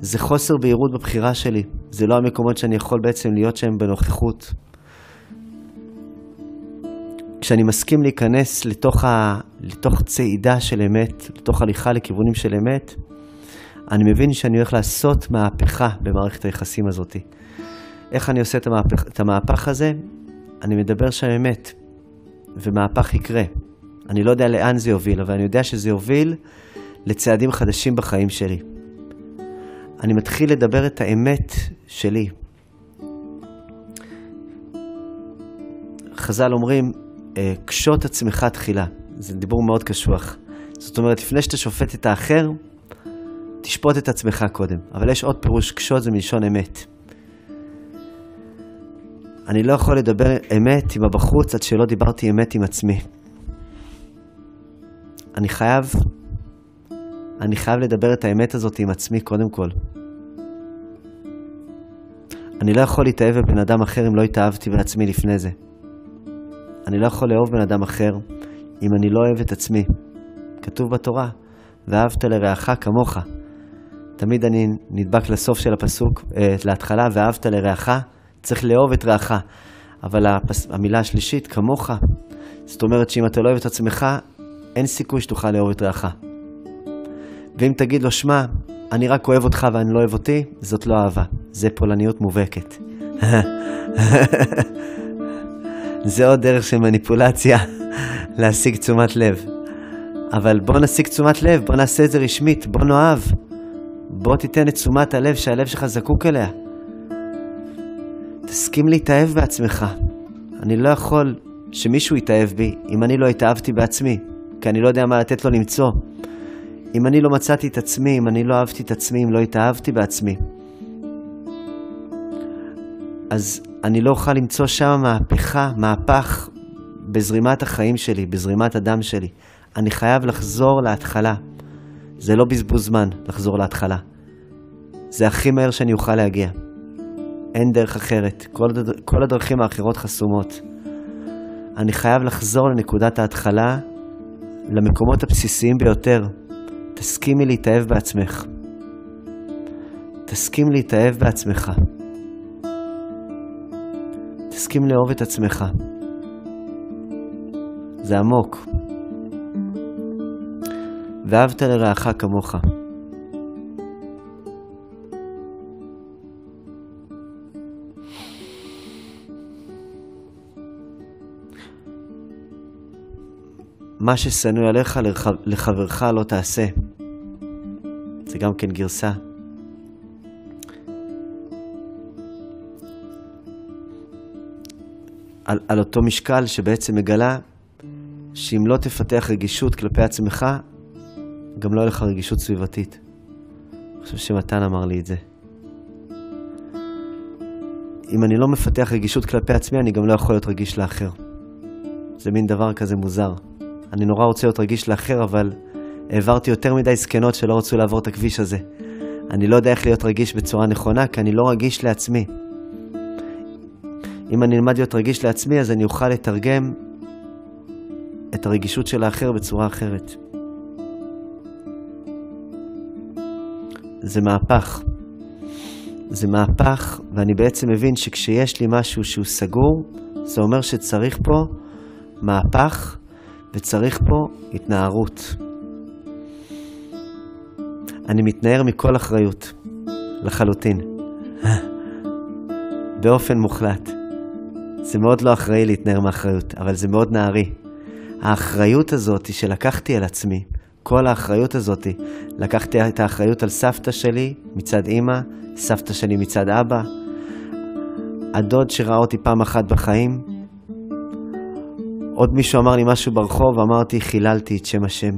זה חוסר בהירות בבחירה שלי. זה לא המקומות שאני יכול בעצם להיות שם בנוכחות. כשאני מסכים להיכנס לתוך, ה... לתוך צעידה של אמת, לתוך הליכה לכיוונים של אמת, אני מבין שאני הולך לעשות מהפכה במערכת היחסים הזאת. איך אני עושה את המהפך, את המהפך הזה? אני מדבר שם אמת, ומהפך יקרה. אני לא יודע לאן זה יוביל, אבל אני יודע שזה יוביל לצעדים חדשים בחיים שלי. אני מתחיל לדבר את האמת שלי. חז"ל אומרים, אה, קשוט עצמך תחילה. זה דיבור מאוד קשוח. זאת אומרת, לפני שאתה שופט את האחר, תשפוט את עצמך קודם. אבל יש עוד פירוש, קשוט זה מלשון אמת. אני לא יכול לדבר אמת עם הבחוץ עד שלא דיברתי אמת עם עצמי. אני חייב, אני חייב לדבר את האמת הזאת עם עצמי קודם כל. אני לא יכול להתאהב בבן אדם אחר אם לא התאהבתי בעצמי לפני זה. אני לא יכול לאהוב בן אדם אחר אם אני לא אוהב את עצמי. כתוב בתורה, ואהבת לרעך כמוך. תמיד אני נדבק לסוף של הפסוק, אה, להתחלה, ואהבת לרעך, צריך לאהוב את רעך. אבל הפס... המילה השלישית, כמוך, זאת אומרת שאם אתה לא אוהב את עצמך, אין סיכוי שתוכל לאהוב את רעך. ואם תגיד לו, שמע, אני רק אוהב אותך ואני לא אוהב אותי, זאת לא אהבה, זה פולניות מובהקת. <laughs> זה עוד דרך של מניפולציה <laughs> להשיג תשומת לב. אבל בוא נשיג תשומת לב, בוא נעשה את זה רשמית, בוא נאהב. בוא תיתן את תשומת הלב שהלב שלך זקוק אליה. תסכים להתאהב בעצמך. אני לא יכול שמישהו יתאהב בי אם אני לא התאהבתי בעצמי, כי אני לא יודע מה לתת לו למצוא. אם אני לא מצאתי את עצמי, אם אני לא אהבתי את עצמי, אם לא התאהבתי בעצמי, אז אני לא אוכל למצוא שם מהפכה, מהפך בזרימת החיים שלי, בזרימת הדם שלי. אני חייב לחזור להתחלה. זה לא בזבוז זמן לחזור להתחלה. זה הכי מהר שאני אוכל להגיע. אין דרך אחרת. כל, הד... כל הדרכים האחרות חסומות. אני חייב לחזור לנקודת ההתחלה, למקומות הבסיסיים ביותר. תסכימי להתאהב בעצמך. תסכים להתאהב בעצמך. תסכים לאהוב את עצמך. זה עמוק. ואהבת לרעך כמוך. מה ששנוא עליך לחברך לא תעשה. זה גם כן גרסה. על, על אותו משקל שבעצם מגלה שאם לא תפתח רגישות כלפי עצמך, גם לא יהיה לך רגישות סביבתית. אני חושב שמתן אמר לי את זה. אם אני לא מפתח רגישות כלפי עצמי, אני גם לא יכול להיות רגיש לאחר. זה מין דבר כזה מוזר. אני נורא רוצה להיות רגיש לאחר, אבל העברתי יותר מדי זקנות שלא רצו לעבור את הכביש הזה. אני לא יודע איך להיות רגיש בצורה נכונה, כי אני לא רגיש לעצמי. אם אני אלמד להיות רגיש לעצמי, אז אני אוכל לתרגם את הרגישות של האחר בצורה אחרת. זה מהפך. זה מהפך, ואני בעצם מבין שכשיש לי משהו שהוא סגור, זה אומר שצריך פה מהפך וצריך פה התנערות. אני מתנער מכל אחריות, לחלוטין. באופן מוחלט. זה מאוד לא אחראי להתנער מאחריות, אבל זה מאוד נערי. האחריות הזאת שלקחתי על עצמי, כל האחריות הזאת, לקחתי את האחריות על סבתא שלי מצד אימא, סבתא שלי מצד אבא, הדוד שראה אותי פעם אחת בחיים, עוד מישהו אמר לי משהו ברחוב, אמרתי, חיללתי את שם השם.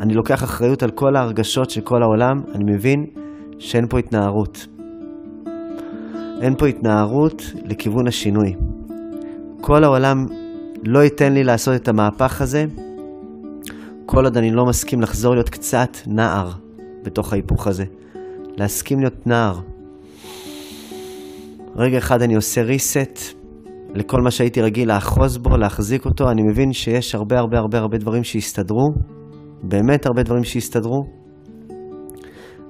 אני לוקח אחריות על כל ההרגשות של כל העולם, אני מבין שאין פה התנערות. אין פה התנערות לכיוון השינוי. כל העולם לא ייתן לי לעשות את המהפך הזה, כל עוד אני לא מסכים לחזור להיות קצת נער בתוך ההיפוך הזה. להסכים להיות נער. רגע אחד אני עושה reset לכל מה שהייתי רגיל לאחוז בו, להחזיק אותו. אני מבין שיש הרבה הרבה הרבה הרבה דברים שהסתדרו, באמת הרבה דברים שהסתדרו,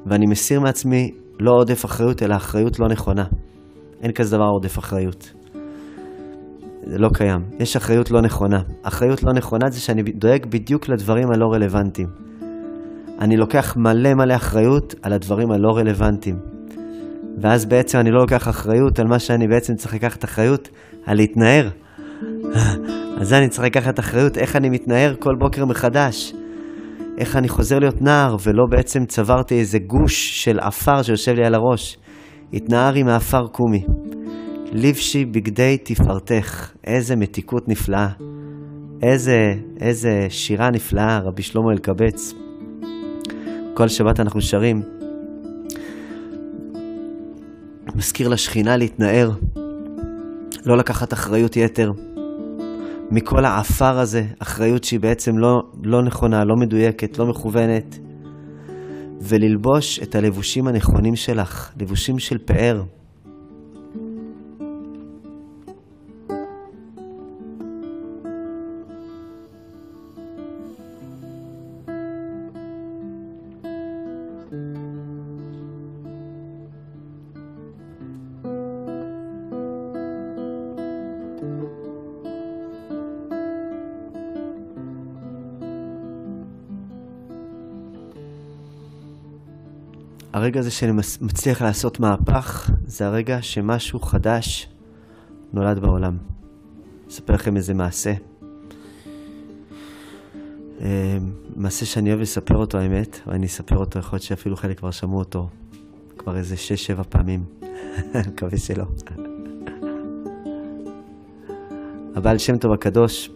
ואני מסיר מעצמי לא עודף אחריות, אלא אחריות לא נכונה. אין כזה דבר עודף אחריות. זה לא קיים. יש אחריות לא נכונה. אחריות לא נכונה זה שאני דואג בדיוק לדברים הלא רלוונטיים. אני לוקח מלא מלא אחריות על הדברים הלא רלוונטיים. ואז בעצם אני לא לוקח אחריות על מה שאני בעצם צריך לקחת אחריות, על להתנער. <laughs> אז אני צריך לקחת אחריות איך אני מתנער כל בוקר מחדש. איך אני חוזר להיות נער ולא בעצם צברתי איזה גוש של עפר שיושב לי על הראש. התנערי מעפר קומי. לבשי בגדי תפארתך, איזה מתיקות נפלאה. איזה, איזה שירה נפלאה, רבי שלמה אלקבץ. כל שבת אנחנו שרים. מזכיר לשכינה להתנער, לא לקחת אחריות יתר. מכל העפר הזה, אחריות שהיא בעצם לא, לא נכונה, לא מדויקת, לא מכוונת, וללבוש את הלבושים הנכונים שלך, לבושים של פאר. הרגע הזה שאני מצליח לעשות מהפך, זה הרגע שמשהו חדש נולד בעולם. אספר לכם איזה מעשה. אה, מעשה שאני אוהב לספר אותו, האמת, ואני אספר אותו, יכול להיות שאפילו חלק כבר שמעו אותו כבר איזה שש-שבע פעמים. <laughs> מקווה שלא. הבעל שם טוב הקדוש,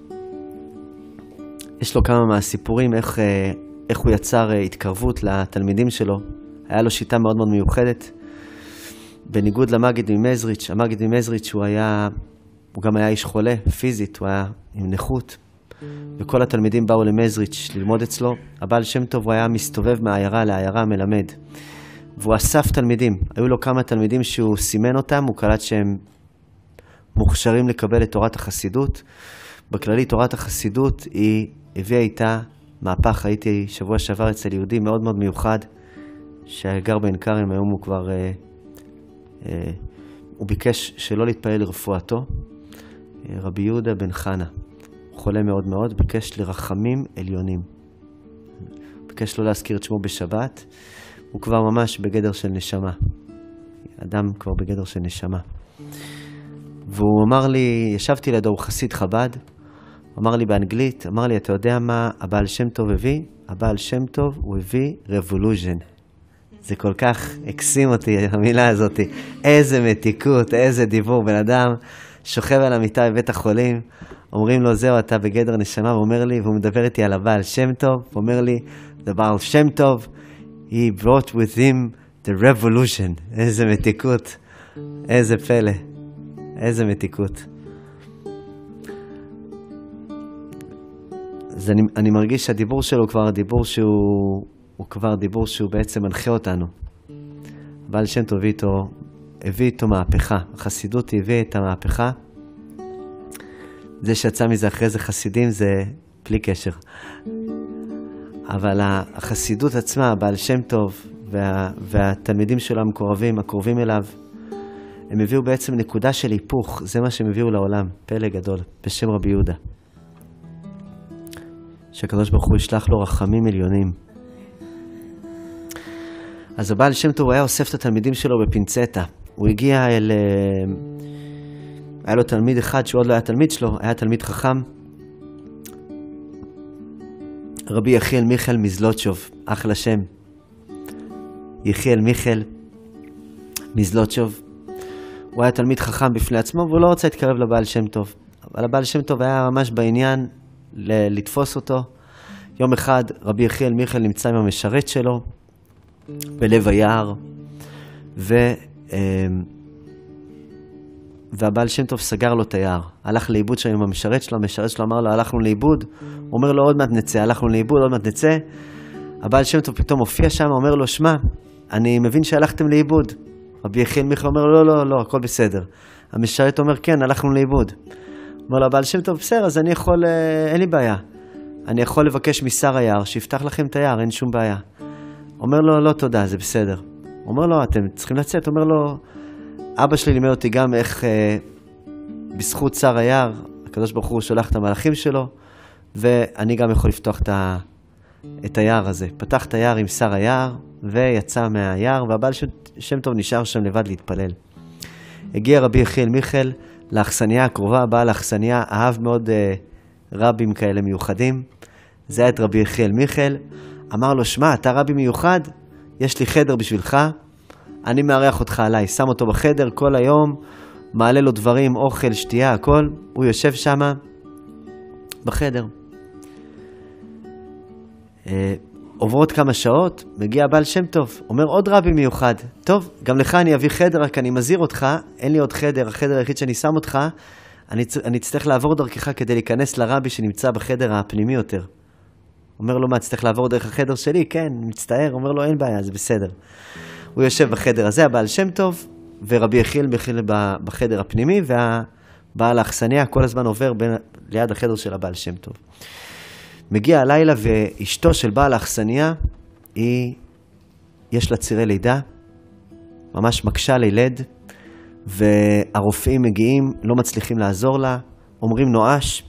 יש לו כמה מהסיפורים איך, אה, איך הוא יצר אה, התקרבות לתלמידים שלו, היה לו שיטה מאוד מאוד מיוחדת. בניגוד למגיד ממזריץ', המגיד ממזריץ' הוא היה, הוא גם היה איש חולה, פיזית, הוא היה עם נכות. וכל התלמידים באו למזריץ' ללמוד אצלו. הבעל שם טוב הוא היה מסתובב מעיירה לעיירה מלמד. והוא אסף תלמידים. היו לו כמה תלמידים שהוא סימן אותם, הוא קלט שהם מוכשרים לקבל את תורת החסידות. בכללי תורת החסידות היא הביאה איתה מהפך, הייתי שבוע שעבר אצל יהודי מאוד מאוד מיוחד, שגר בעין כרם, היום הוא כבר, אה, אה, הוא ביקש שלא להתפלל לרפואתו. אה, רבי יהודה בן חנה, חולה מאוד מאוד, ביקש לרחמים עליונים. ביקש לא להזכיר את שמו בשבת, הוא כבר ממש בגדר של נשמה. אדם כבר בגדר של נשמה. והוא אמר לי, ישבתי לידו, הוא חסיד חב"ד, אמר לי באנגלית, אמר לי, אתה יודע מה הבעל שם טוב הביא? הבעל שם טוב, הוא הביא רבולוז'ן. זה כל כך הקסים אותי, המילה הזאת. איזה מתיקות, איזה דיבור. בן אדם שוכב על המיטה בבית החולים, אומרים לו, זהו, אתה בגדר נשמה, הוא אומר לי, והוא מדבר איתי על הבעל שם טוב, הוא אומר לי, זה בעל שם טוב, he brought with him the revolution. איזה מתיקות, איזה פלא, איזה מתיקות. אז אני, אני מרגיש שהדיבור שלו כבר דיבור שהוא, הוא כבר דיבור שהוא בעצם מנחה אותנו. בעל שם טוב איתו, הביא איתו מהפכה. החסידות הביאה את המהפכה. זה שיצא מזה אחרי זה חסידים זה בלי קשר. אבל החסידות עצמה, בעל שם טוב וה, והתלמידים שלו המקורבים, הקרובים אליו, הם הביאו בעצם נקודה של היפוך, זה מה שהם הביאו לעולם, פלא גדול, בשם רבי יהודה. שהקדוש ברוך הוא ישלח לו רחמים עליונים. אז הבעל שם טוב היה אוסף את התלמידים שלו בפינצטה. הוא הגיע אל... אה, היה לו תלמיד אחד שהוא עוד לא היה תלמיד שלו, היה תלמיד חכם. רבי יחיאל מיכאל מזלוטשוב, אחלה שם. יחיאל מיכאל מזלוטשוב. הוא היה תלמיד חכם בפני עצמו והוא לא רוצה להתקרב לבעל שם טוב. אבל הבעל שם טוב היה ממש בעניין לתפוס אותו. יום אחד רבי יחיאל מיכאל נמצא עם המשרת שלו בלב היער, ו, אמ, והבעל שם טוב סגר לו את היער. הלך לאיבוד שם עם המשרת שלו, המשרת שלו אמר לו, הלכנו לאיבוד. הוא אומר לו, עוד מעט נצא, הלכנו לאיבוד, עוד מעט נצא. הבעל שם טוב פתאום הופיע שם, אומר לו, שמע, אני מבין שהלכתם לאיבוד. רבי יחיאל מיכאל אומר לא, לא, לא, הכל בסדר. המשרת אומר, כן, הלכנו לאיבוד. אומר לו, הבעל שם טוב, בסדר, אז אני יכול, אה, אין לי בעיה. אני יכול לבקש משר היער שיפתח לכם את היער, אין שום בעיה. אומר לו, לא תודה, זה בסדר. אומר לו, אתם צריכים לצאת. אומר לו, אבא שלי לימד אותי גם איך אה, בזכות שר היער, הקדוש ברוך הוא שולח את המלאכים שלו, ואני גם יכול לפתוח את, ה, את היער הזה. פתח את היער עם שר היער, ויצא מהיער, והבעל שם, שם טוב נשאר שם לבד להתפלל. הגיע רבי יחיאל מיכאל לאכסניה הקרובה, בעל האכסניה אהב מאוד אה, רבים כאלה מיוחדים. זה היה את רבי יחיאל מיכאל. אמר לו, שמע, אתה רבי מיוחד, יש לי חדר בשבילך, אני מארח אותך עליי. שם אותו בחדר כל היום, מעלה לו דברים, אוכל, שתייה, הכל. הוא יושב שם בחדר. אה, עוברות כמה שעות, מגיע הבעל שם טוב, אומר עוד רבי מיוחד. טוב, גם לך אני אביא חדר, רק אני מזהיר אותך, אין לי עוד חדר, החדר היחיד שאני שם אותך, אני, אני אצטרך לעבור דרכך כדי להיכנס לרבי שנמצא בחדר הפנימי יותר. אומר לו, מה, תצטרך לעבור דרך החדר שלי? כן, מצטער. אומר לו, אין בעיה, זה בסדר. הוא יושב בחדר הזה, הבעל שם טוב, ורבי יחיאל מכיל בחדר הפנימי, והבעל האכסניה כל הזמן עובר בין, ליד החדר של הבעל שם טוב. מגיע הלילה ואשתו של בעל האכסניה, היא, יש לה צירי לידה, ממש מקשה לילד, והרופאים מגיעים, לא מצליחים לעזור לה, אומרים נואש,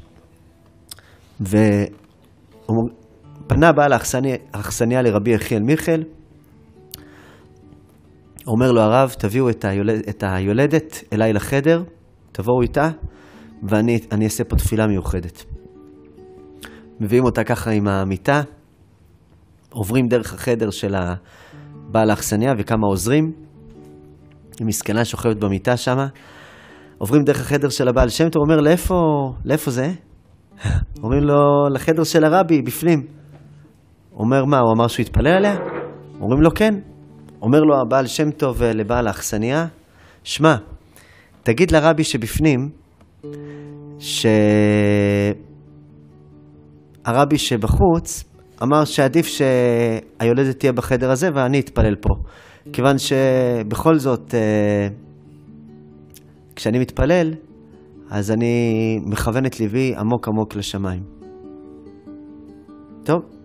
ופנה בעל האכסניה, לרבי יחיאל מיכאל, אומר לו הרב, תביאו את, היולד, את היולדת אליי לחדר, תבואו איתה, ואני אעשה פה תפילה מיוחדת. מביאים אותה ככה עם המיטה, עוברים דרך החדר של בעל האכסניה וכמה עוזרים. היא מסכנה שוכבת במיטה שמה. עוברים דרך החדר של הבעל שם טוב, אומר, לאיפה, לאיפה זה? <laughs> אומרים לו, לחדר של הרבי, בפנים. אומר, מה, הוא אמר שהוא התפלל עליה? אומרים לו, כן. אומר לו הבעל שם טוב אה, לבעל האכסניה, שמע, תגיד לרבי שבפנים, ש... הרבי שבחוץ אמר שעדיף שהיולדת תהיה בחדר הזה ואני אתפלל פה. כיוון שבכל זאת, אה, כשאני מתפלל, אז אני מכוון את ליבי עמוק עמוק לשמיים. טוב.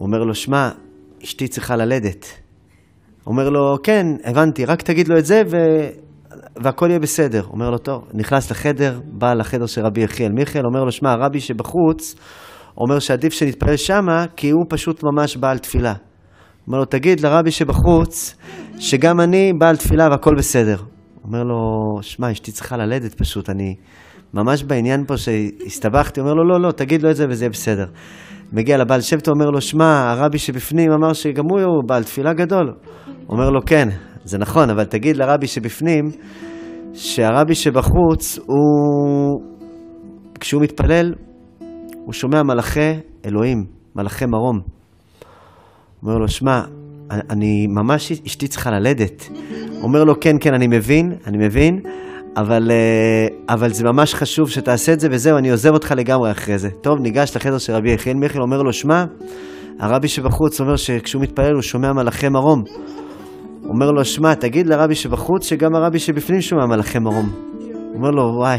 אומר לו, שמע, אשתי צריכה ללדת. אומר לו, כן, הבנתי, רק תגיד לו את זה ו... והכל יהיה בסדר. אומר לו, טוב, נכנס לחדר, בא לחדר של רבי יחיאל מיכאל, אומר לו, שמע, הרבי שבחוץ אומר שעדיף שנתפלל שמה, כי הוא פשוט ממש בעל תפילה. אומר לו, תגיד לרבי שבחוץ, שגם אני בעל תפילה והכל בסדר. אומר לו, שמע, אשתי צריכה ללדת פשוט, אני ממש בעניין פה שהסתבכתי. אומר לו, לא, לא, תגיד לו את זה וזה יהיה בסדר. מגיע לבעל שם טוב, אומר לו, שמע, הרבי שבפנים אמר שגם הוא בעל תפילה גדול. אומר לו, כן, זה נכון, אבל תגיד לרבי שבפנים, שהרבי שבחוץ, הוא, כשהוא מתפלל, הוא שומע מלאכי אלוהים, מלאכי מרום. אומר לו, שמע, אני ממש, אשתי צריכה ללדת. אומר לו, כן, כן, אני מבין, אני מבין, אבל, אה, אבל זה ממש חשוב שתעשה את זה, וזהו, אני עוזב אותך לגמרי אחרי זה. טוב, ניגש לחדר של רבי יחיאל מיכאל, אומר לו, שמע, הרבי שבחוץ אומר שכשהוא מתפלל הוא שומע מלאכי מרום. אומר לו, שמע, תגיד לרבי שבחוץ שגם הרבי שבפנים שומע מלאכי מרום. אומר לו, וואי,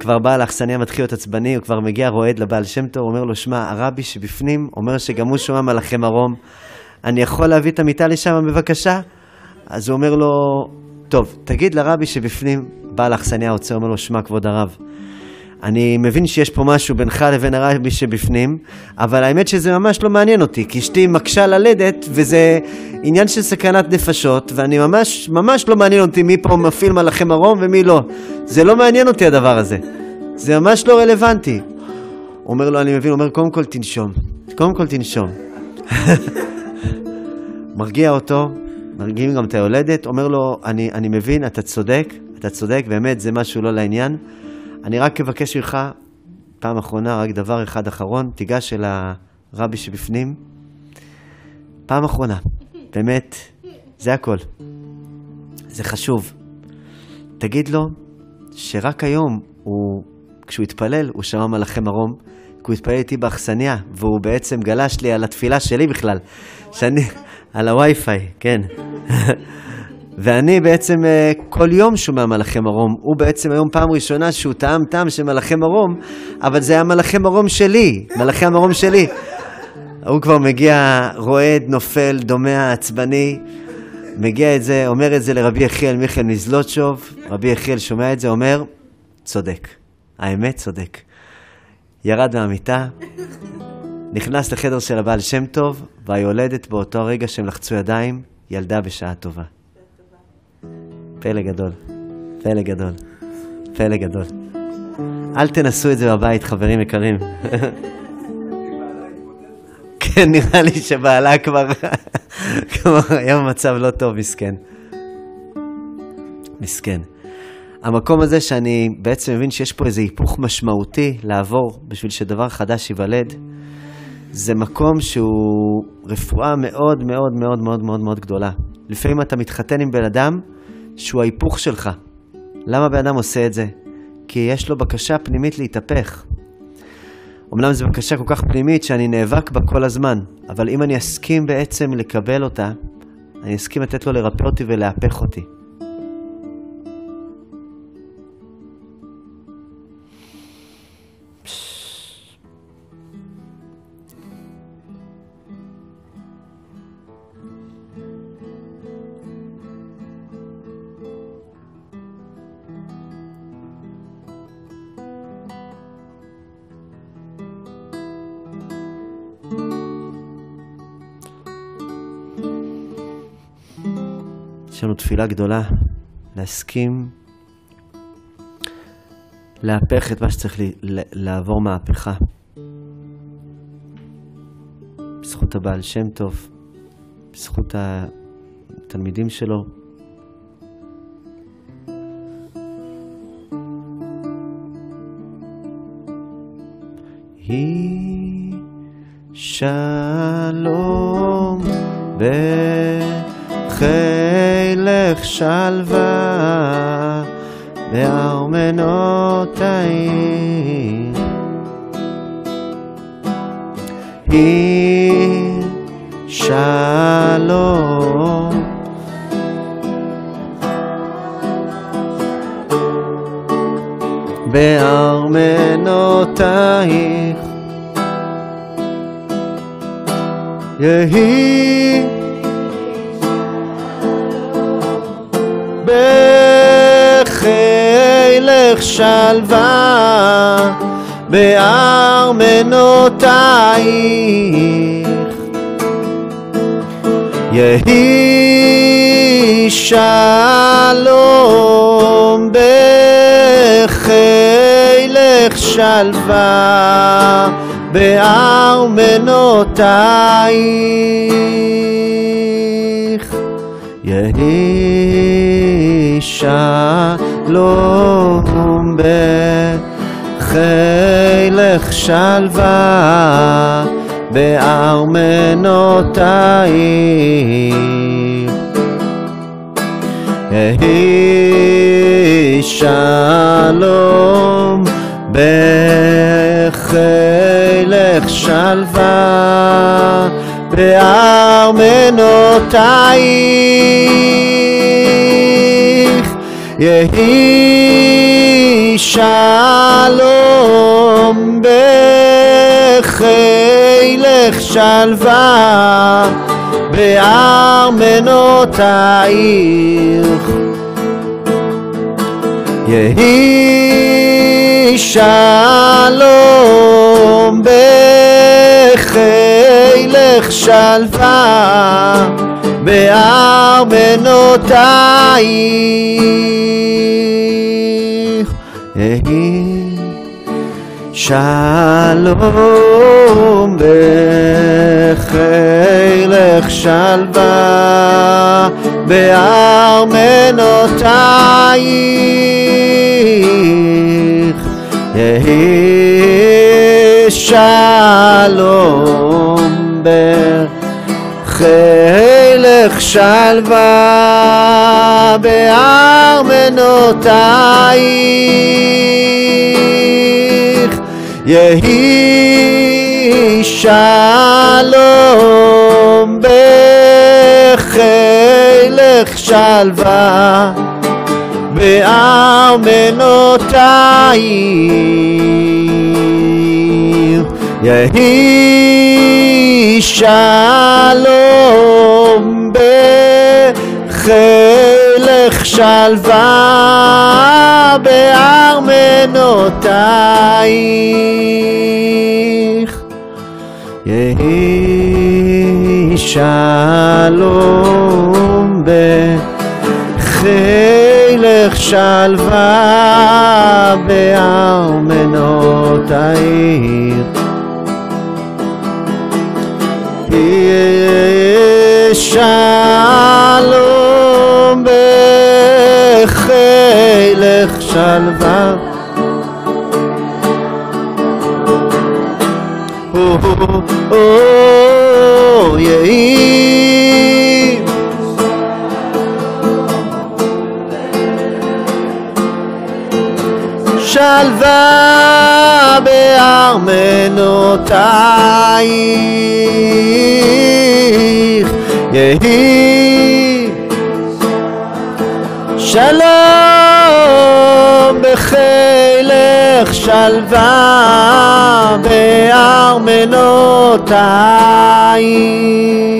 כבר בעל האכסניה מתחיל להיות עצבני, הוא כבר מגיע רועד לבעל שם טוב, אומר לו, שמע, הרבי שבפנים אומר שגם הוא שומע מלאכי מרום, אני יכול להביא את המיטה לשם בבקשה? אז הוא אומר לו, טוב, תגיד לרבי שבפנים, בעל האכסניה עוצר, אומר לו, שמע, כבוד הרב, אני מבין שיש פה משהו בינך לבין הרבי שבפנים, אבל האמת שזה ממש לא מעניין אותי, כי אשתי מקשה ללדת, וזה עניין של סכנת נפשות, ואני ממש, ממש לא מעניין אותי מי פה מפעיל מלאכי מרום ומי לא. זה לא מעניין אותי הדבר הזה. זה ממש לא רלוונטי. אומר לו, אני מבין, אומר, קודם כל תנשום. קודם כל תנשום. <laughs> מרגיע אותו, מרגיעים גם את היולדת, אומר לו, אני, אני מבין, אתה צודק, אתה צודק, באמת זה משהו לא לעניין. אני רק אבקש ממך, פעם אחרונה, רק דבר אחד אחרון, תיגש אל הרבי שבפנים. פעם אחרונה, באמת, זה הכל. זה חשוב. תגיד לו שרק היום, הוא, כשהוא התפלל, הוא שמע מלאכי מרום, כי הוא התפלל איתי באכסניה, והוא בעצם גלש לי על התפילה שלי בכלל, שאני, על הווי-פיי, כן. ואני בעצם אה, כל יום שומע מלאכי מרום. הוא בעצם היום פעם ראשונה שהוא טעם טעם של מלאכי מרום, אבל זה היה מלאכי מרום שלי, מלאכי המרום שלי. הוא כבר מגיע רועד, נופל, דומע, עצבני, מגיע את זה, אומר את זה לרבי יחיאל מיכאל מזלוטשוב, רבי יחיאל שומע את זה, אומר, צודק, האמת צודק. ירד מהמיטה, נכנס לחדר של הבעל שם טוב, והיולדת באותו הרגע שהם לחצו ידיים, ילדה בשעה טובה. פלא גדול, פלא גדול, פלא גדל. אל תנסו את זה בבית, חברים יקרים. <laughs> כן, נראה לי שבעלה כבר, <laughs> כבר היה במצב לא טוב, מסכן. מסכן. המקום הזה שאני בעצם מבין שיש פה איזה היפוך משמעותי לעבור בשביל שדבר חדש ייוולד, זה מקום שהוא רפואה מאוד מאוד מאוד מאוד מאוד מאוד גדולה. לפעמים אתה מתחתן עם בן אדם שהוא ההיפוך שלך. למה בן אדם עושה את זה? כי יש לו בקשה פנימית להתהפך. אמנם זו בקשה כל כך פנימית שאני נאבק בה כל הזמן, אבל אם אני אסכים בעצם לקבל אותה, אני אסכים לתת לו לרפא אותי ולהפך אותי. יש לנו תפילה גדולה להסכים להפך את מה שצריך לעבור מהפכה. בזכות הבעל שם טוב, בזכות התלמידים שלו. היא שלום בחיר דרך שלווה בארמנות העיר. היא שלום בארמנותייך יהי בחילך שלווה בארמנותייך יהי שלום בחילך שלווה בארמנותייך יהי שלום בחילך שלווה בארמנותייך יהי שלום בחילך שלווה בארמנותייך יהי שלום בחילך שלווה בארמנותייך יהי שלום בחילך שלווה בארמנותייך יהי שלום בחילך שלווה בארמנותייך יהי שלום בחילך שלווה בארמנותייך יהי שלום בחילך שלווה בארמנותייך יהי שלום בחילך שלווה בארמנותייך יהי שלום בחילך שלווה בארמנותייך יש שלום בחילך שלווה. יהי שלווה בארמנותייך יהי שלום בחילך שלווה בארמנותייך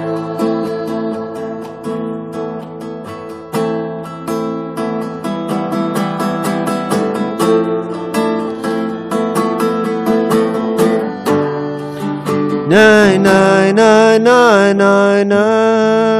na na na